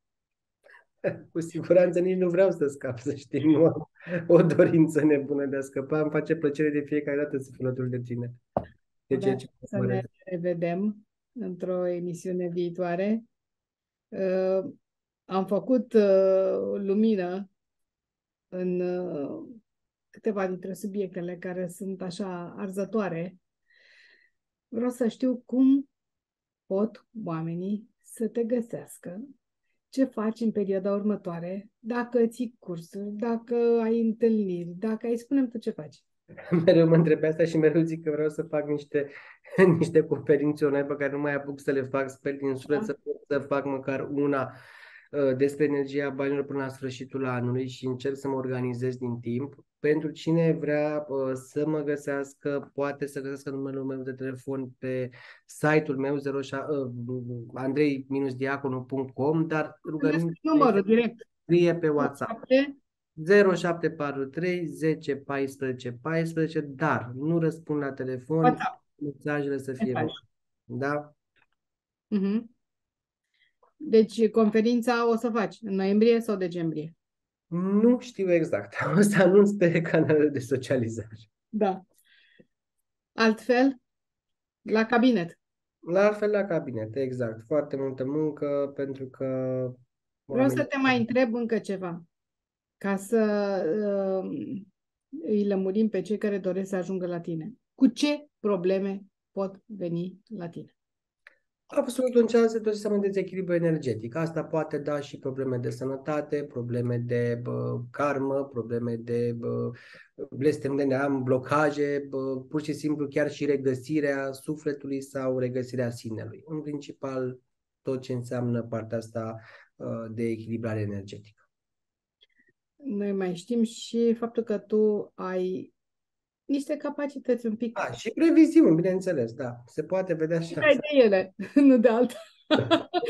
Cu siguranță nici nu vreau să scap, să știi. Nu am o dorință nebună de a scăpa. Îmi face plăcere de fiecare dată să fiu alături de tine. De ce ce să ne revedem într-o emisiune viitoare. Uh, am făcut uh, lumină în uh, câteva dintre subiectele care sunt așa arzătoare. Vreau să știu cum pot oamenii să te găsească, ce faci în perioada următoare, dacă ții cursuri, dacă ai întâlniri, dacă ai, spune tu ce faci. Mereu mă întreb asta și mereu zic că vreau să fac niște, niște conferințe online pe care nu mai apuc să le fac. Sper din suflet da. să pot să fac măcar una uh, despre energia banilor până la sfârșitul anului și încerc să mă organizez din timp. Pentru cine vrea uh, să mă găsească, poate să găsească numele meu de telefon pe site-ul meu 06, uh, andrei-diaconu.com, dar rugămintea numărul direct. Scrie pe WhatsApp. 0743 10 14 14, dar nu răspund la telefon, WhatsApp. mesajele să fie Da? Uh-huh. Deci conferința o să faci în noiembrie sau decembrie? Nu știu exact. O să anunț pe canalele de socializare. Da. Altfel, la cabinet. La altfel la cabinet, exact. Foarte multă muncă pentru că... Vreau să te mai întreb încă ceva ca să uh, îi lămurim pe cei care doresc să ajungă la tine. Cu ce probleme pot veni la tine? Absolut încearcă tot să de dezechilibru energetic. Asta poate da și probleme de sănătate, probleme de bă, karmă, probleme de bă, blestem de neam, blocaje, bă, pur și simplu chiar și regăsirea sufletului sau regăsirea sinelui. În principal, tot ce înseamnă partea asta de echilibrare energetică noi mai știm și faptul că tu ai niște capacități un pic. A, și previziuni, bineînțeles, da. Se poate vedea și Ai de ele, nu de alta.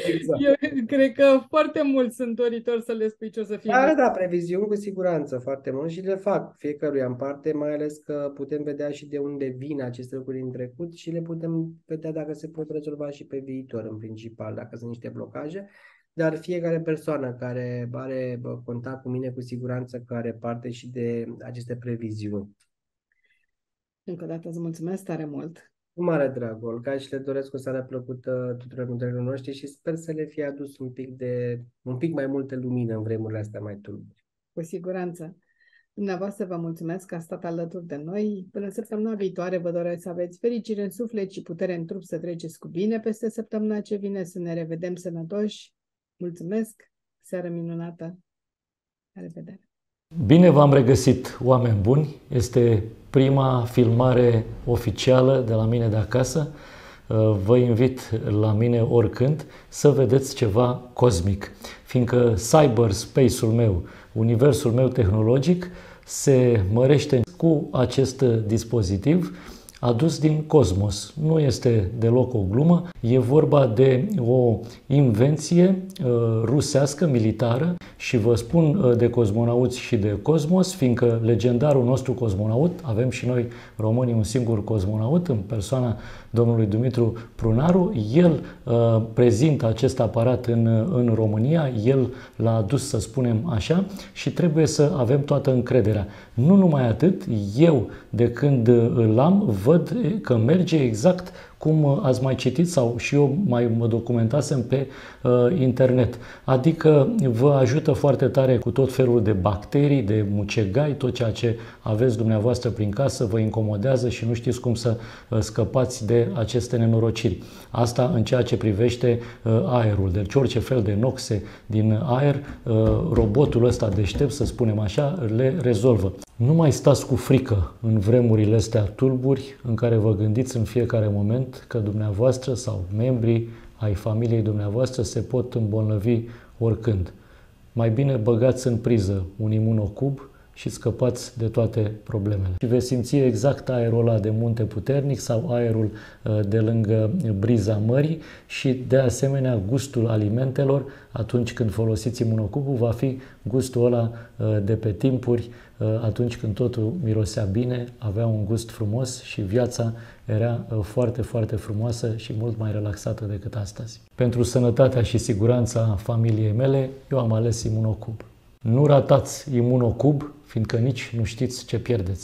Exact. Eu cred că foarte mulți sunt doritori să le spui ce o să fie. Da, da, previziuni cu siguranță foarte mult și le fac fiecăruia în parte, mai ales că putem vedea și de unde vin aceste lucruri în trecut și le putem vedea dacă se pot rezolva și pe viitor în principal, dacă sunt niște blocaje. Dar fiecare persoană care are bă, contact cu mine, cu siguranță că are parte și de aceste previziuni. Încă o dată îți mulțumesc tare mult. Cu mare drag, Olga, și le doresc o seară plăcută tuturor mântorilor noștri și sper să le fie adus un pic de un pic mai multă lumină în vremurile astea mai tulburi. Cu siguranță. Dumneavoastră vă mulțumesc că a stat alături de noi. Până săptămâna viitoare vă doresc să aveți fericire în suflet și putere în trup să treceți cu bine peste săptămâna ce vine, să ne revedem sănătoși. Mulțumesc! Seară minunată! La revedere! Bine v-am regăsit, oameni buni! Este prima filmare oficială de la mine de acasă. Uh, vă invit la mine oricând să vedeți ceva cosmic, fiindcă cyberspace-ul meu, universul meu tehnologic, se mărește cu acest dispozitiv adus din cosmos. Nu este deloc o glumă, e vorba de o invenție uh, rusească, militară și vă spun uh, de cosmonauți și de cosmos, fiindcă legendarul nostru cosmonaut, avem și noi românii un singur cosmonaut în persoana domnului Dumitru Prunaru, el uh, prezintă acest aparat în, în România, el l-a adus, să spunem așa, și trebuie să avem toată încrederea. Nu numai atât, eu de când îl am, văd că merge exact cum uh, ați mai citit sau și eu mai mă documentasem pe uh, internet. Adică vă ajută foarte tare cu tot felul de bacterii, de mucegai, tot ceea ce aveți dumneavoastră prin casă vă incomodează și nu știți cum să uh, scăpați de aceste nenorociri. Asta în ceea ce privește uh, aerul. Deci orice fel de noxe din aer, uh, robotul ăsta deștept, să spunem așa, le rezolvă. Nu mai stați cu frică în vremurile astea tulburi în care vă gândiți în fiecare moment că dumneavoastră sau membrii ai familiei dumneavoastră se pot îmbolnăvi oricând. Mai bine băgați în priză un imunocub și scăpați de toate problemele. Și veți simți exact aerul ăla de munte puternic sau aerul uh, de lângă briza mării și de asemenea gustul alimentelor atunci când folosiți imunocubul va fi gustul ăla uh, de pe timpuri uh, atunci când totul mirosea bine, avea un gust frumos și viața era foarte, foarte frumoasă și mult mai relaxată decât astăzi. Pentru sănătatea și siguranța familiei mele, eu am ales imunocub. Nu ratați imunocub, fiindcă nici nu știți ce pierdeți.